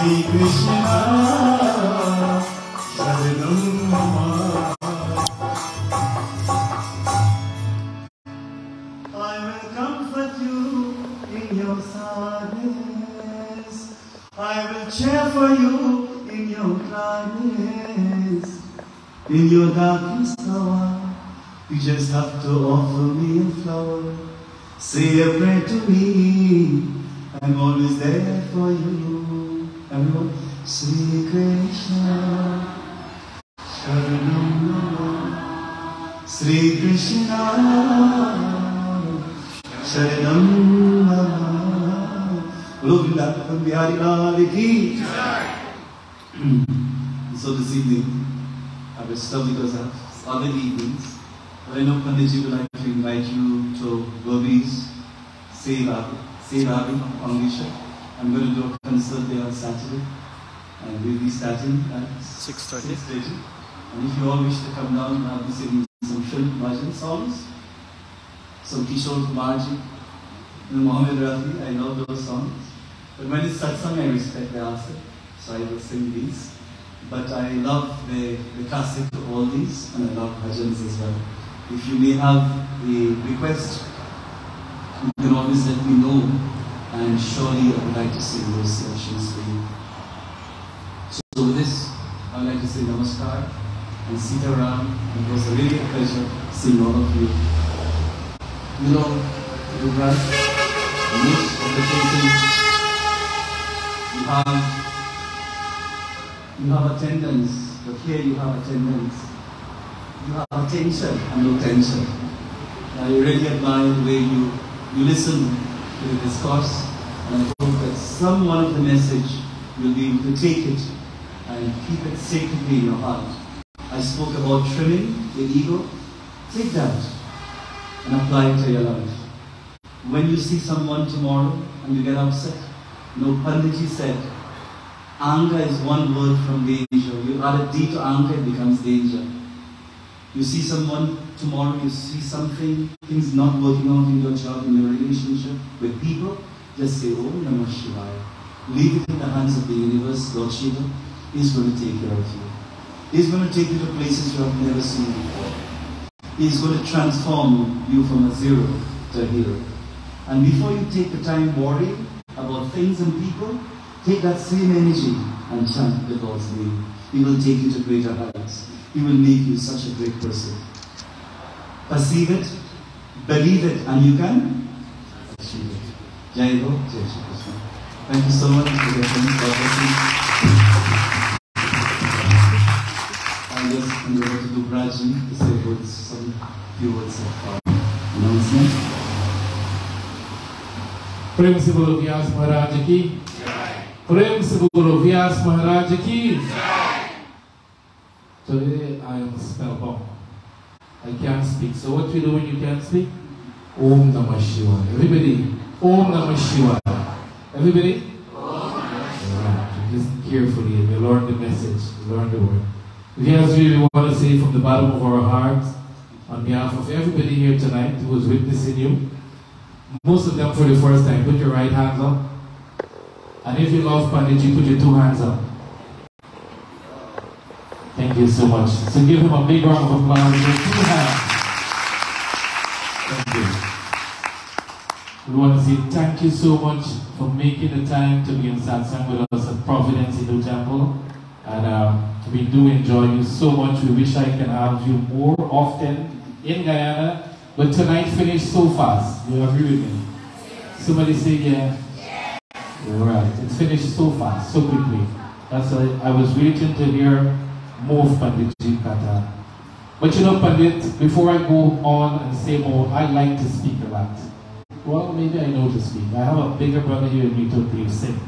Sri Krishna, Sharanam. I will comfort you in your sadness. I will cheer for you in your gladness. In your darkest hour, you just have to offer me a flower. Say a prayer to me. I'm always there for you. Everyone, Sri Krishna. Sharanam Mama Sri Krishna. Sharanam Mama Bolo Vrindavan Bihari Lal So this evening, I will stop because I have other evenings. But I know Panditji would like to invite you to Gobi's Seva, Seva Foundation. I'm going to do a concert there on Saturday. And we'll be starting at 6.30. 6.30. And if you all wish to come down, I'll be singing some film bhajan songs. Some Kishore Kumarji, and Mohammed Rafi, I know those songs. But when it's satsang, I respect the answer. So I will sing these. But I love the, the classic of all these, and I love bhajans as well. If you may have a request, you can always let me know, and surely I would like to sing those sections for you. So with this, I would like to say namaskar and Sita Ram. It was really a pleasure seeing all of you. You know, Yuvraj, in each of the you have you have attendance, but here you have attendance. You have attention and no tension. I really admire the way you, you listen to the discourse, and I hope that someone of the message you'll be able to take it and keep it sacredly in your heart. I spoke about trimming the ego. Take that and apply it to your life. When you see someone tomorrow and you get upset, no Panditji said, anger is one word from danger. You add a D to anger, it becomes danger. You see someone tomorrow, you see something, things not working out in your job, in your relationship with people, just say, Oh Namah Shivaya. Leave it in the hands of the universe, Lord Shiva. He's going to take care of you. He's going to take you to places you have never seen before. He's going to transform you from a zero to a hero. And before you take the time worrying about things and people, take that same energy and chant the Lord's name. He will take you to greater heights. He will make you such a great person. Perceive it, believe it, and you can achieve it. Jai Ho, Jai Shri Krishna. Thank you so much for your attention. God bless you. I just hand over to Dubraji to say words, some few words of uh, announcement. प्रेम से बोलो व्यास महाराज की प्रेम से बोलो व्यास महाराज की Today I am spellbound. I can't speak. So what we do when you can't speak? Om Namah Shivaya. Everybody, Om Namah Shivaya. Everybody? Alright, Listen carefully and you learn the message, you learn the word. Yes, we want to say from the bottom of our hearts, on behalf of everybody here tonight who is witnessing you, most of them for the first time, put your right hands up. And if you love Panditji, put your two hands up. Thank you so much. So give him a big round of applause with two hands. Thank you. We want to say thank you so much for making the time to be in satsang with us at Providence Hindu Temple. And um, we do enjoy you so much. We wish I can have you more often in Guyana. But tonight finished so fast. You agree with me? Somebody say yeah. You're right. It finished so fast, so quickly. That's why I was waiting to hear more of Panditji Kata. But you know, Pandit, before I go on and say more, I like to speak a lot. Well, maybe I to speak. I have a bigger brother here in me to Dave Singh.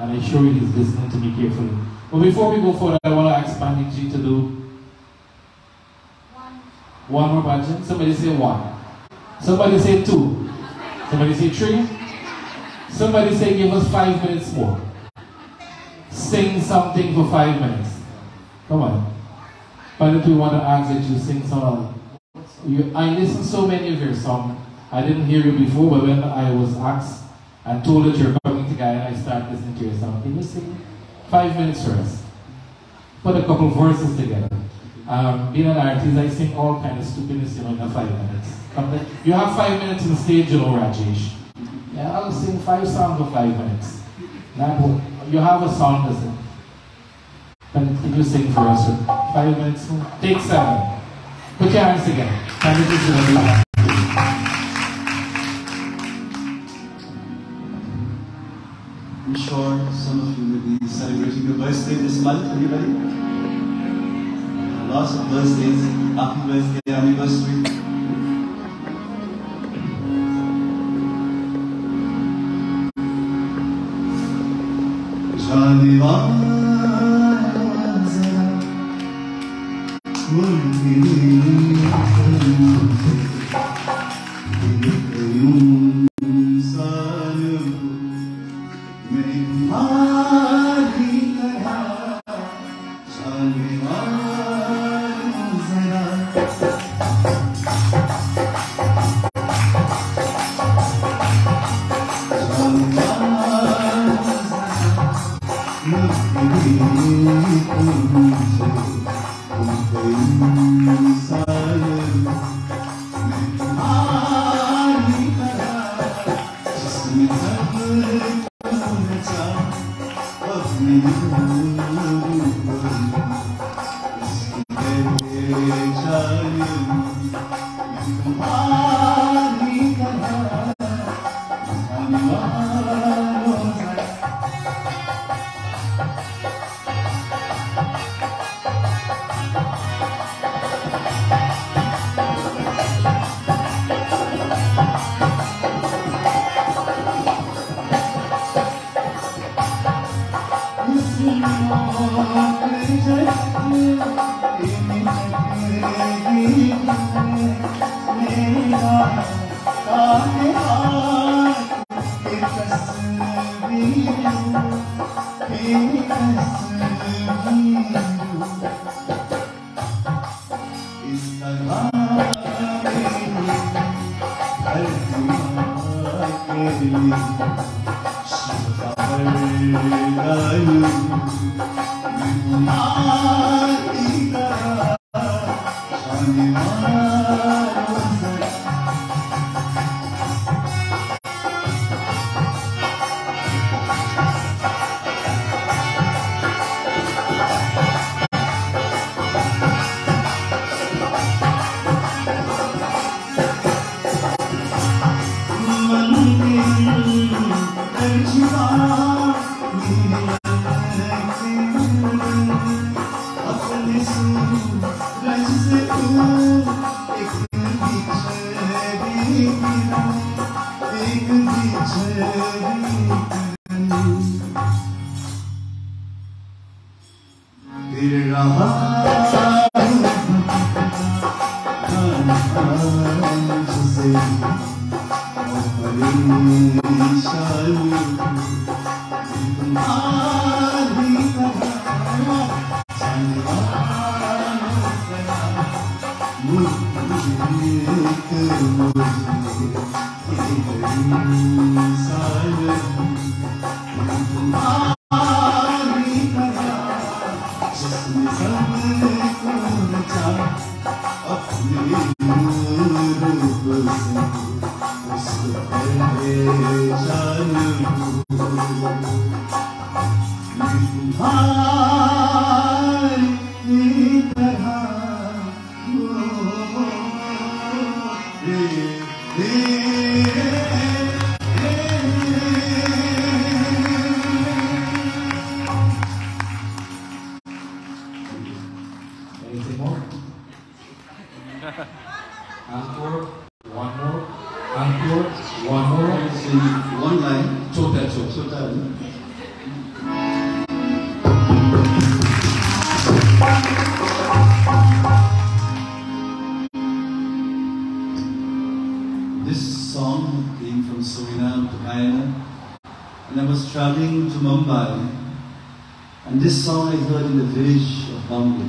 And I'm sure he's listening to me carefully. But before we go further, I want to ask Panditji to do one more bhajan. Somebody say one. Somebody say two. Somebody say three. Somebody say give us five minutes more. Sing something for five minutes. Come on. Why don't we want to ask that you sing some, you, I listened so many of your songs. I didn't hear you before, but when I was asked and told that you're coming to Guyana, I started listening to your song. Can you sing five minutes for us? Put a couple of verses together. Um, being an artist, I sing all kind of stupidness, you know, in five minutes. You have five minutes on stage, you know, Rajesh. Yeah, I'll sing five songs for five minutes. That will, you have a song, doesn't? Can, you sing for us five minutes? Take seven. Put your hands together. And this sure some of you will be celebrating your birthday this month, anybody? Lots of birthdays. Happy birthday, anniversary. Anything and I was traveling to Mumbai, and this song I heard in the village of Bombay.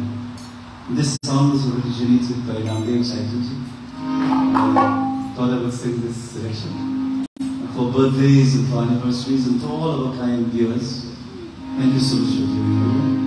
This song was originated by Ramdev Chaituji. I thought I would sing this selection. For birthdays and for anniversaries and to all of our kind viewers, thank you so much for viewing. O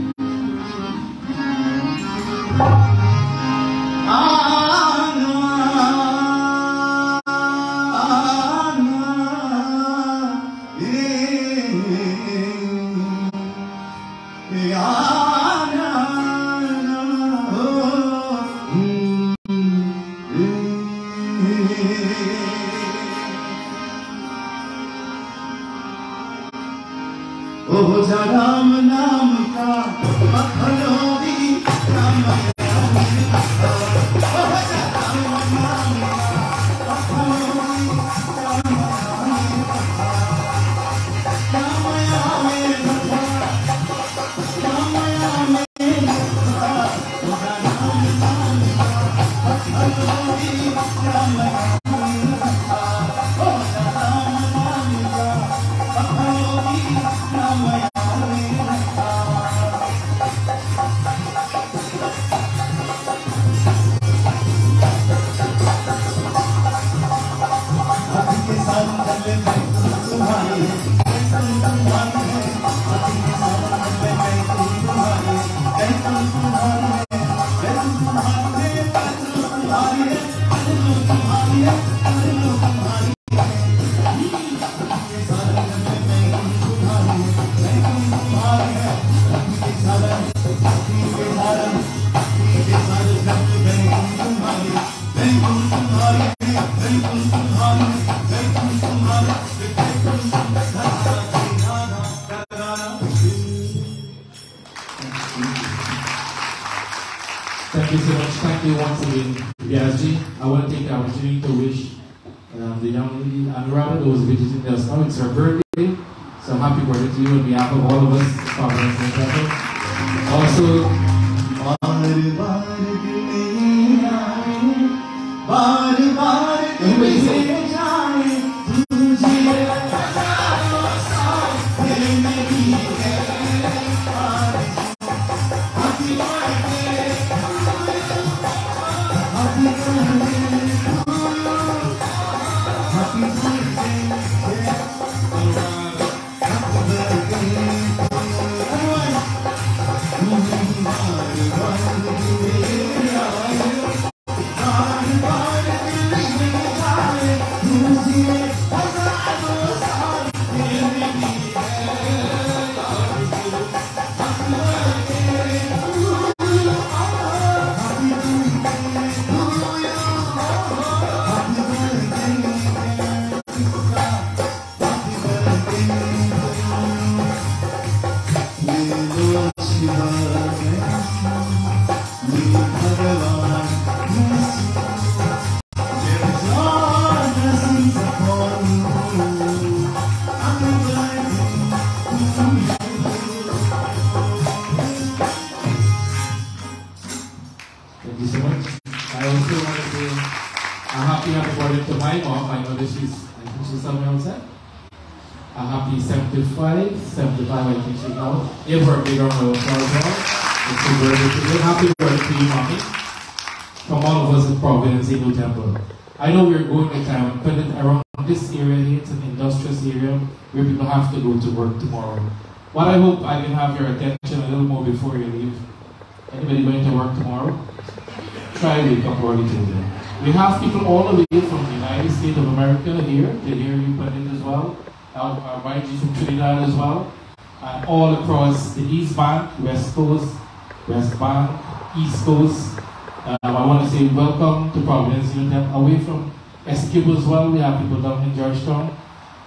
have people down in Georgetown.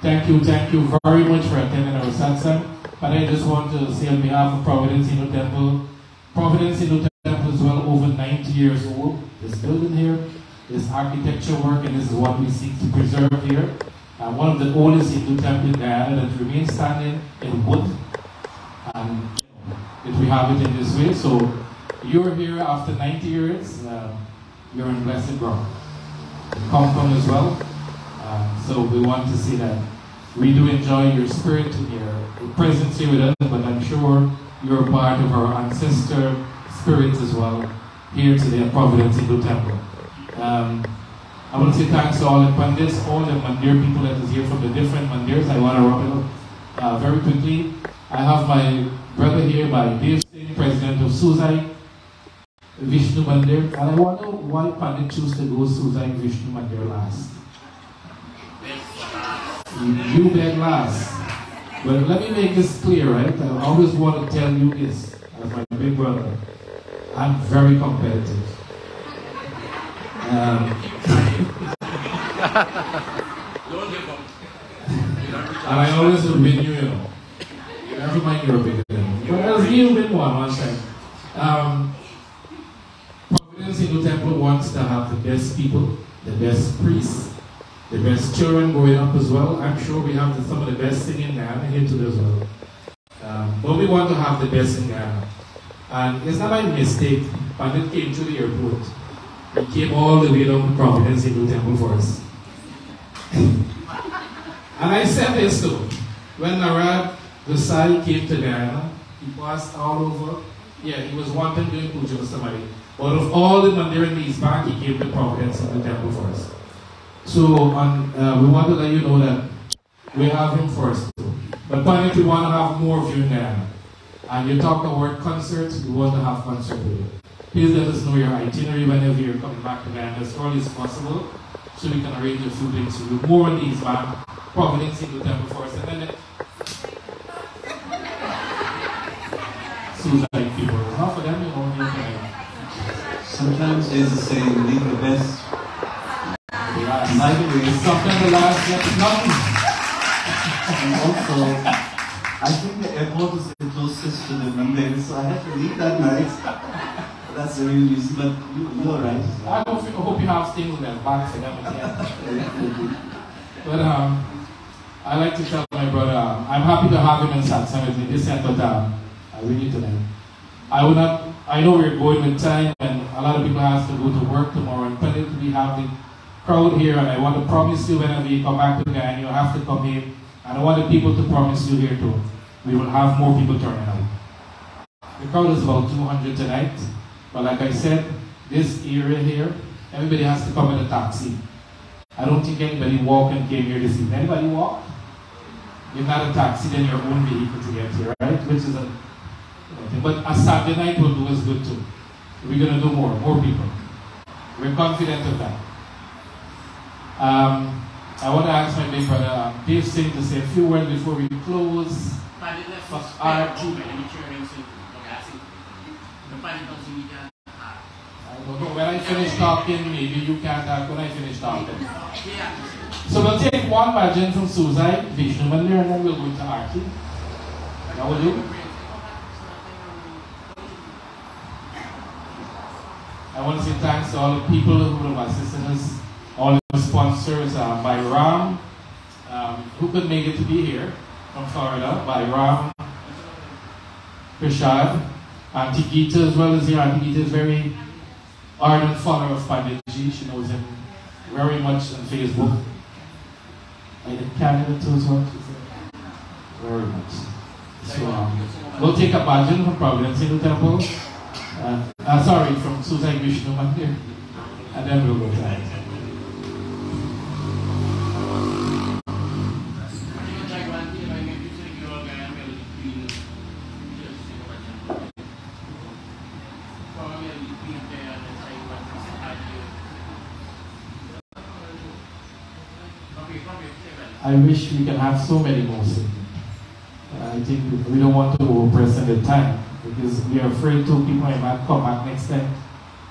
Thank you, thank you very much for attending our satsang. But I just want to say on behalf of Providence Hindu Temple, Providence Hindu Temple is well over 90 years old. This building here, this architecture work, and this is what we seek to preserve here. Uh, one of the oldest Hindu temples in Guyana that remains standing in wood. And if we have it in this way, so you're here after 90 years, um, you're in blessed ground. Come, come as well. Um, so we want to see that we do enjoy your spirit and your presence here with us, but I'm sure you're part of our ancestor spirits as well here today at Providence Hindu Temple. Um, I want to say thanks to all the Pandits, all the Mandir people that is here from the different Mandirs. I want to wrap it up uh, very quickly. I have my brother here my Singh, president of Suzai Vishnu Mandir, and I wonder why Pandit choose to go Suzai Vishnu Mandir last. You beg last. But let me make this clear, right? I always want to tell you this, as my big brother. I'm very competitive. Um, and I always win you, you know. Never mind than me. But I was you win one one time. Um, Providence Hindu Temple wants to have the best people, the best priests, the best children growing up as well. I'm sure we have the, some of the best singing in Guyana here too as well. Um, but we want to have the best in Guyana. And it's not by mistake, Pandit came to the airport He came all the way down to Providence Hindu Temple for us. and I said this too. When Narad Desai came to Guyana, he passed all over. Yeah, he was wanted doing puja for somebody. Out of all the mandir in East Bank, he came to Providence Hindu Temple for us. So uh, we want to let you know that we have him first. But finally, if we want to have more of you in Guyana, and you talk about concerts, we want to have concert with you. Please let us know your itinerary whenever you're coming back to Guyana as early as possible so we can arrange a few things for you. More on these man, Providence Hindu Temple for us. And then suicide people. Not for them, you know, you Sometimes there's a saying, leave the best. Last. The way, Sometimes the last nothing. and also, I think the airport is the closest to the Mumbai, so I had to leave that night. That's the real reason, but you, you're right. I hope, hope you have things in back for them again. But um, I like to tell my brother, um, I'm happy to have him in Satsang with me this end, but um, I really tonight. I will not, I know we're going with time and a lot of people have to go to work tomorrow and plenty we have the crowd here and I want to promise you whenever you come back to Guyana, you have to come here. And I want the people to promise you here too. We will have more people turning out. The crowd is about 200 tonight. But like I said, this area here, everybody has to come in a taxi. I don't think anybody walked and came here this evening. Anybody walk? You're not a taxi, then your own vehicle to get here, right? Which is a thing. But a Saturday night will do us good too. We're gonna do more, more people. We're confident of that. Um, I want to ask my big brother, um, Dave Singh, to say a few words before we close. I don't know. When I finish talking, maybe you can't talk when I finish talking. So we'll take one bhajan from Suzai, Vishnu Mandir, and then we'll go to Arti. That will do? I want to say thanks to all the people who have assisted us, sponsors, uh, by Ram, um, who could make it to be here from Florida, by Ram, Prashad, Auntie Geeta as well as here. Auntie Geeta is very ardent follower of Panditji. She knows him very much on Facebook. And in Canada too as well. Very much. So um, we'll take a bhajan from Providence Hindu Temple. Uh, uh, sorry, from Susai Vishnu Mandir. And then we'll go to I wish we can have so many more singing. I think we don't want to overpress in the time because we are afraid two people might come back next time.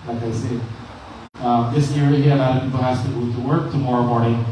Like I said, um, this area here, a lot of people has to go to work tomorrow morning.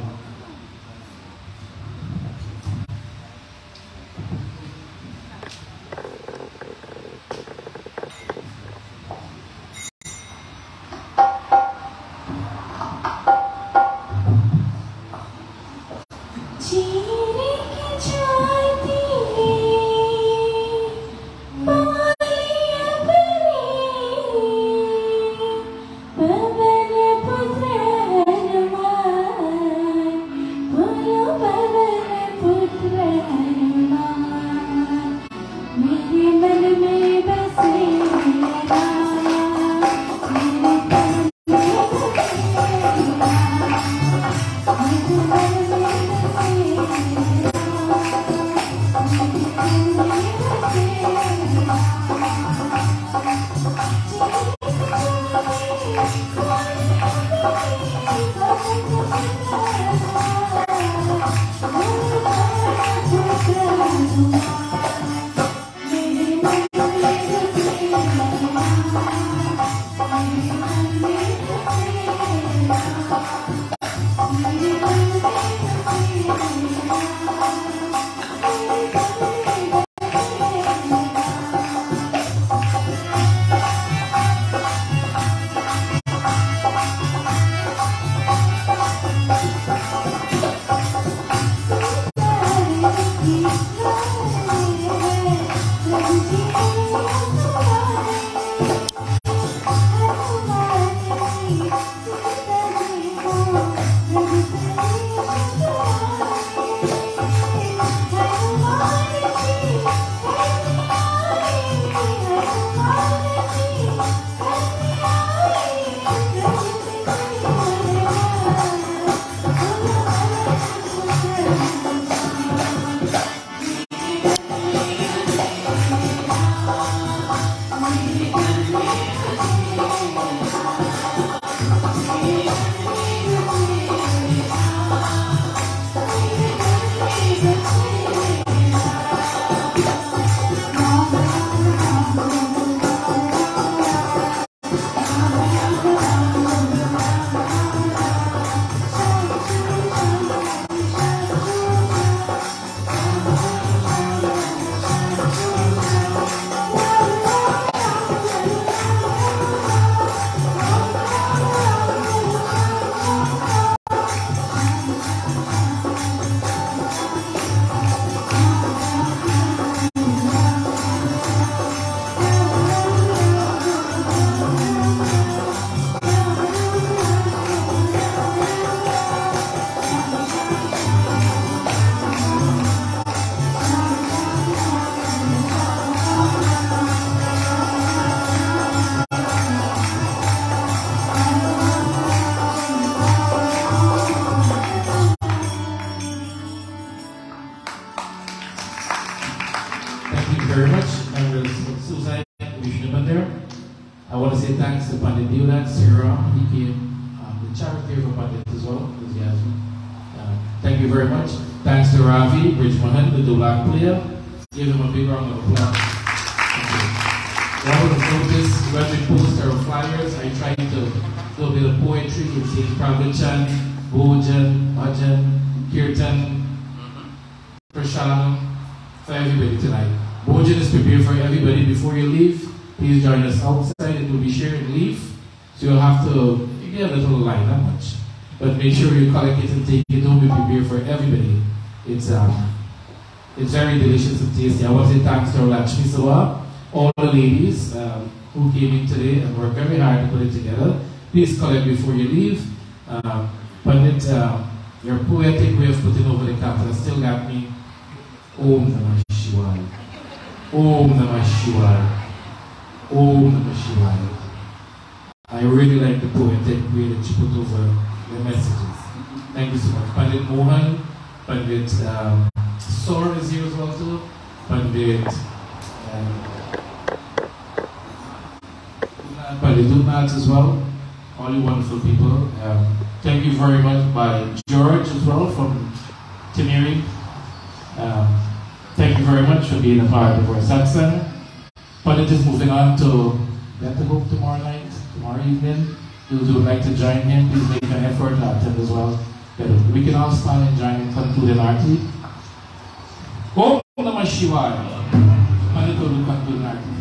The Give him a big round of applause. Thank you. What would have noticed when we post our flyers, I try to do a bit of poetry. You see Pravachan, Bhojan, Bhajan, Kirtan, Prashanam, for everybody tonight. Bhojan is prepared for everybody. Before you leave, please join us outside. It will be shared leave. So you'll have to, you get a little line, not much. But make sure you collect it and take it home. Be prepared for everybody. It's um, very delicious and tasty. I want to say thanks to Lakshmi Sawa, all the ladies um, who came in today and worked very hard to put it together. Please collect before you leave. Um, Pandit, uh, your poetic way of putting over the capital still got me. Om Namah Shivaya. Om Namah Shivaya. Om Namah Shivaya. I really like the poetic way that you put over the messages. Thank you so much. Pandit Mohan, Pandit um, Sor is here as well too. Pandit um, Pandit Dunat as well. All you wonderful people. Um, thank you very much by George as well from Teneri. Um, thank you very much for being a part of our satsang. But it is moving on to Letterbook tomorrow night, tomorrow evening. Those who would like to join him, please make an effort to attend as well. We can all stand and join in concluding arti. Om Namah Shivaya. Will conclude.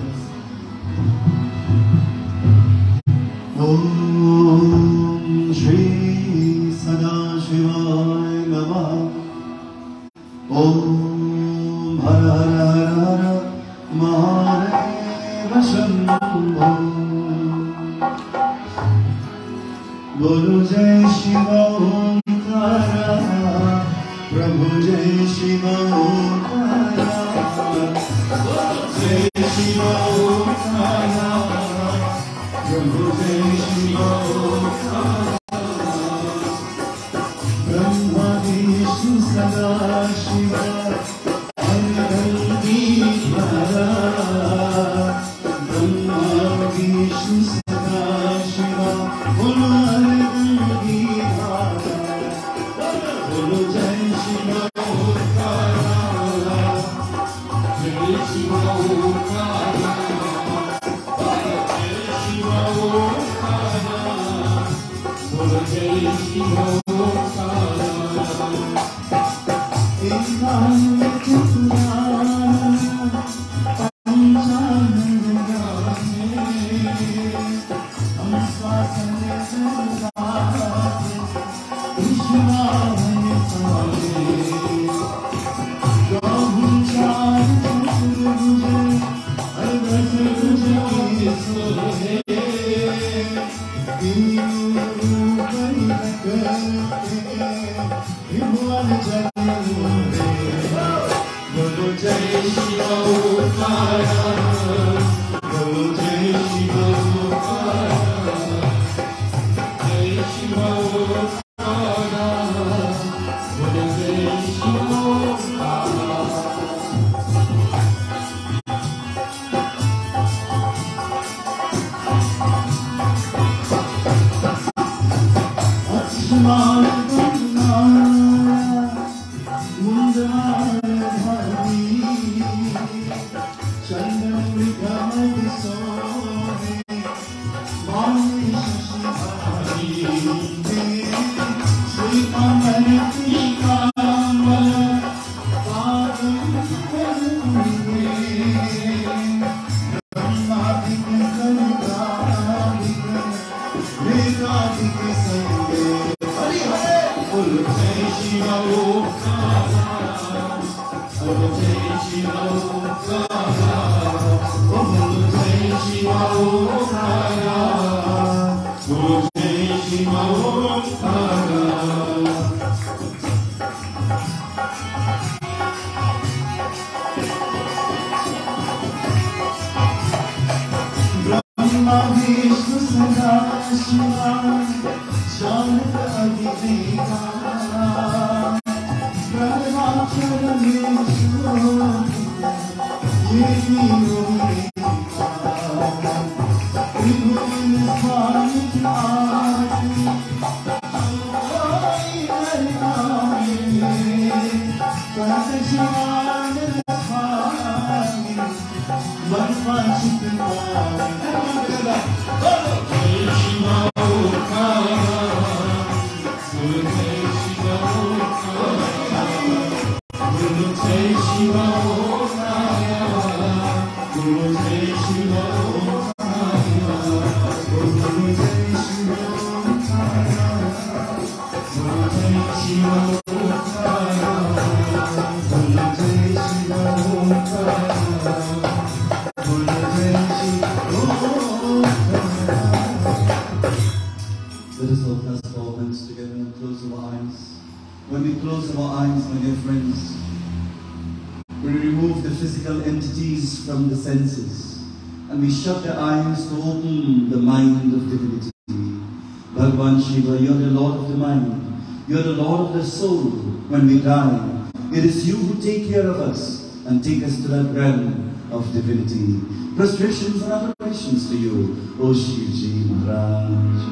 When we die. It is you who take care of us and take us to that realm of divinity. Prostrations and adorations to you, O Shivji Maharaj.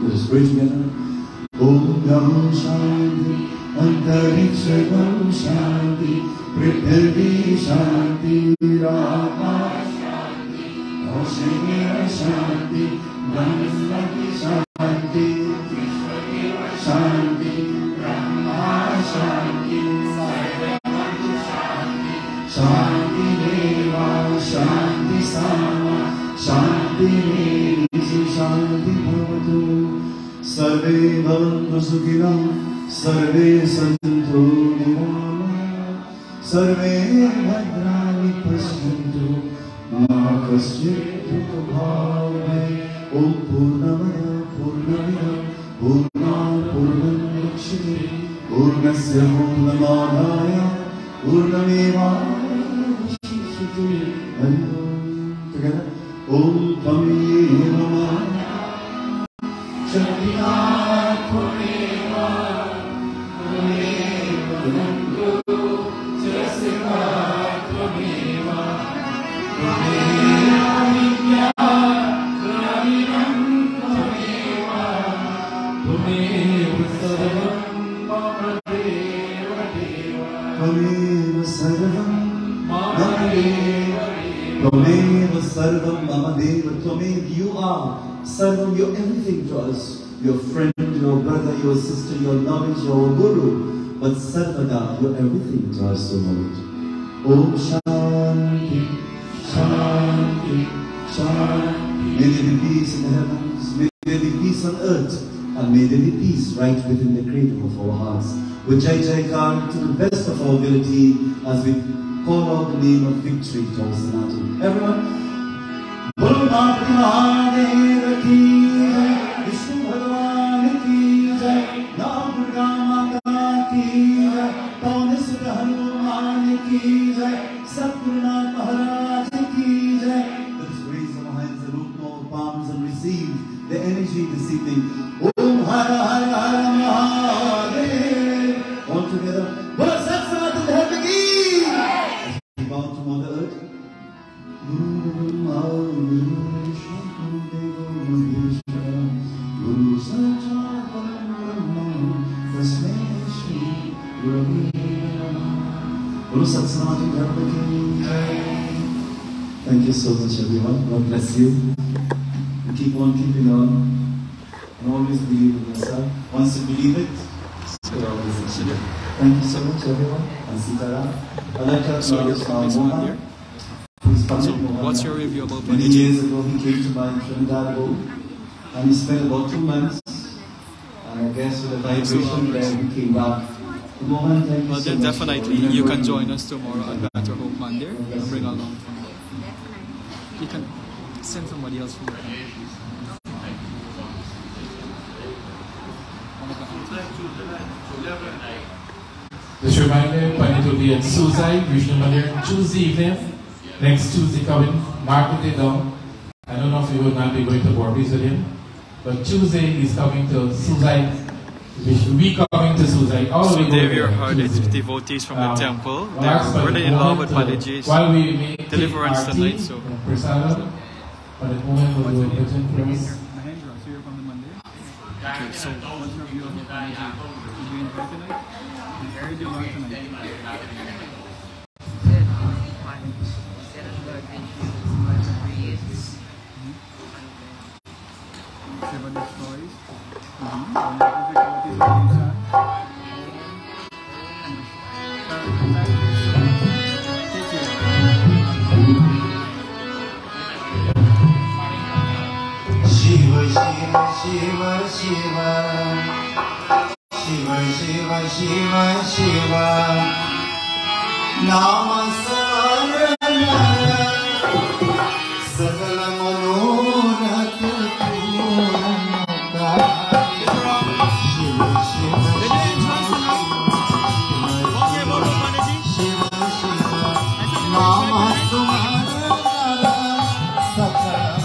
Let us pray together. Om Namo Shanti, Antariksham Shanti, Prithvi Shanti, Rama Shanti, Oshadhaya Shanti, Brahmati Shanti, सर्वे सन्तु सर्वे भद्राणि पश्यन्तु मा कश्चित् दुःखभाग्भवेत् ॐ पूर्णमद पूर्णमिदं पूर्णात् पूर्णमुदच्यते पूर्णस्य पूर्णमादाय पूर्णमेवावशिष्यते Everything everything. us to Om Shanti, Shanti, Shanti. May there be peace in the heavens, may there be peace on earth, and may there be peace right within the cradle of our hearts. We Jai Jai Kar to the best of our ability as we call out the name of victory to our Sanatana. Everyone, Bhulmati Mahadev Ki everyone. God bless you. And keep on keeping on. And always believe in yourself. Once you believe it, you're always achieve it. Thank you so much, everyone. And Sitara. I'd like to acknowledge our who's So, what's your review about Many years ago, he came to my Trinidad. And he spent about two months. And I guess with a vibration there, he came back. You Well, so then definitely you can join us tomorrow at Better Hope Mandir. You can send somebody else from there. Just a reminder, be at Suicide, Vishnu Mandir, Tuesday evening. Next Tuesday coming, mark it down. I don't know if you will not be going to Berbice with him, but Tuesday he's coming to Suicide. We coming to Suicide. All So we go there you heard it, devotees from the Um, temple. They're really in love with to- Panditji's While we make deliverance tonight, so- and prasadam, Pandit Mohan will do for us. Okay, so what's your view about Prodigy? You I am.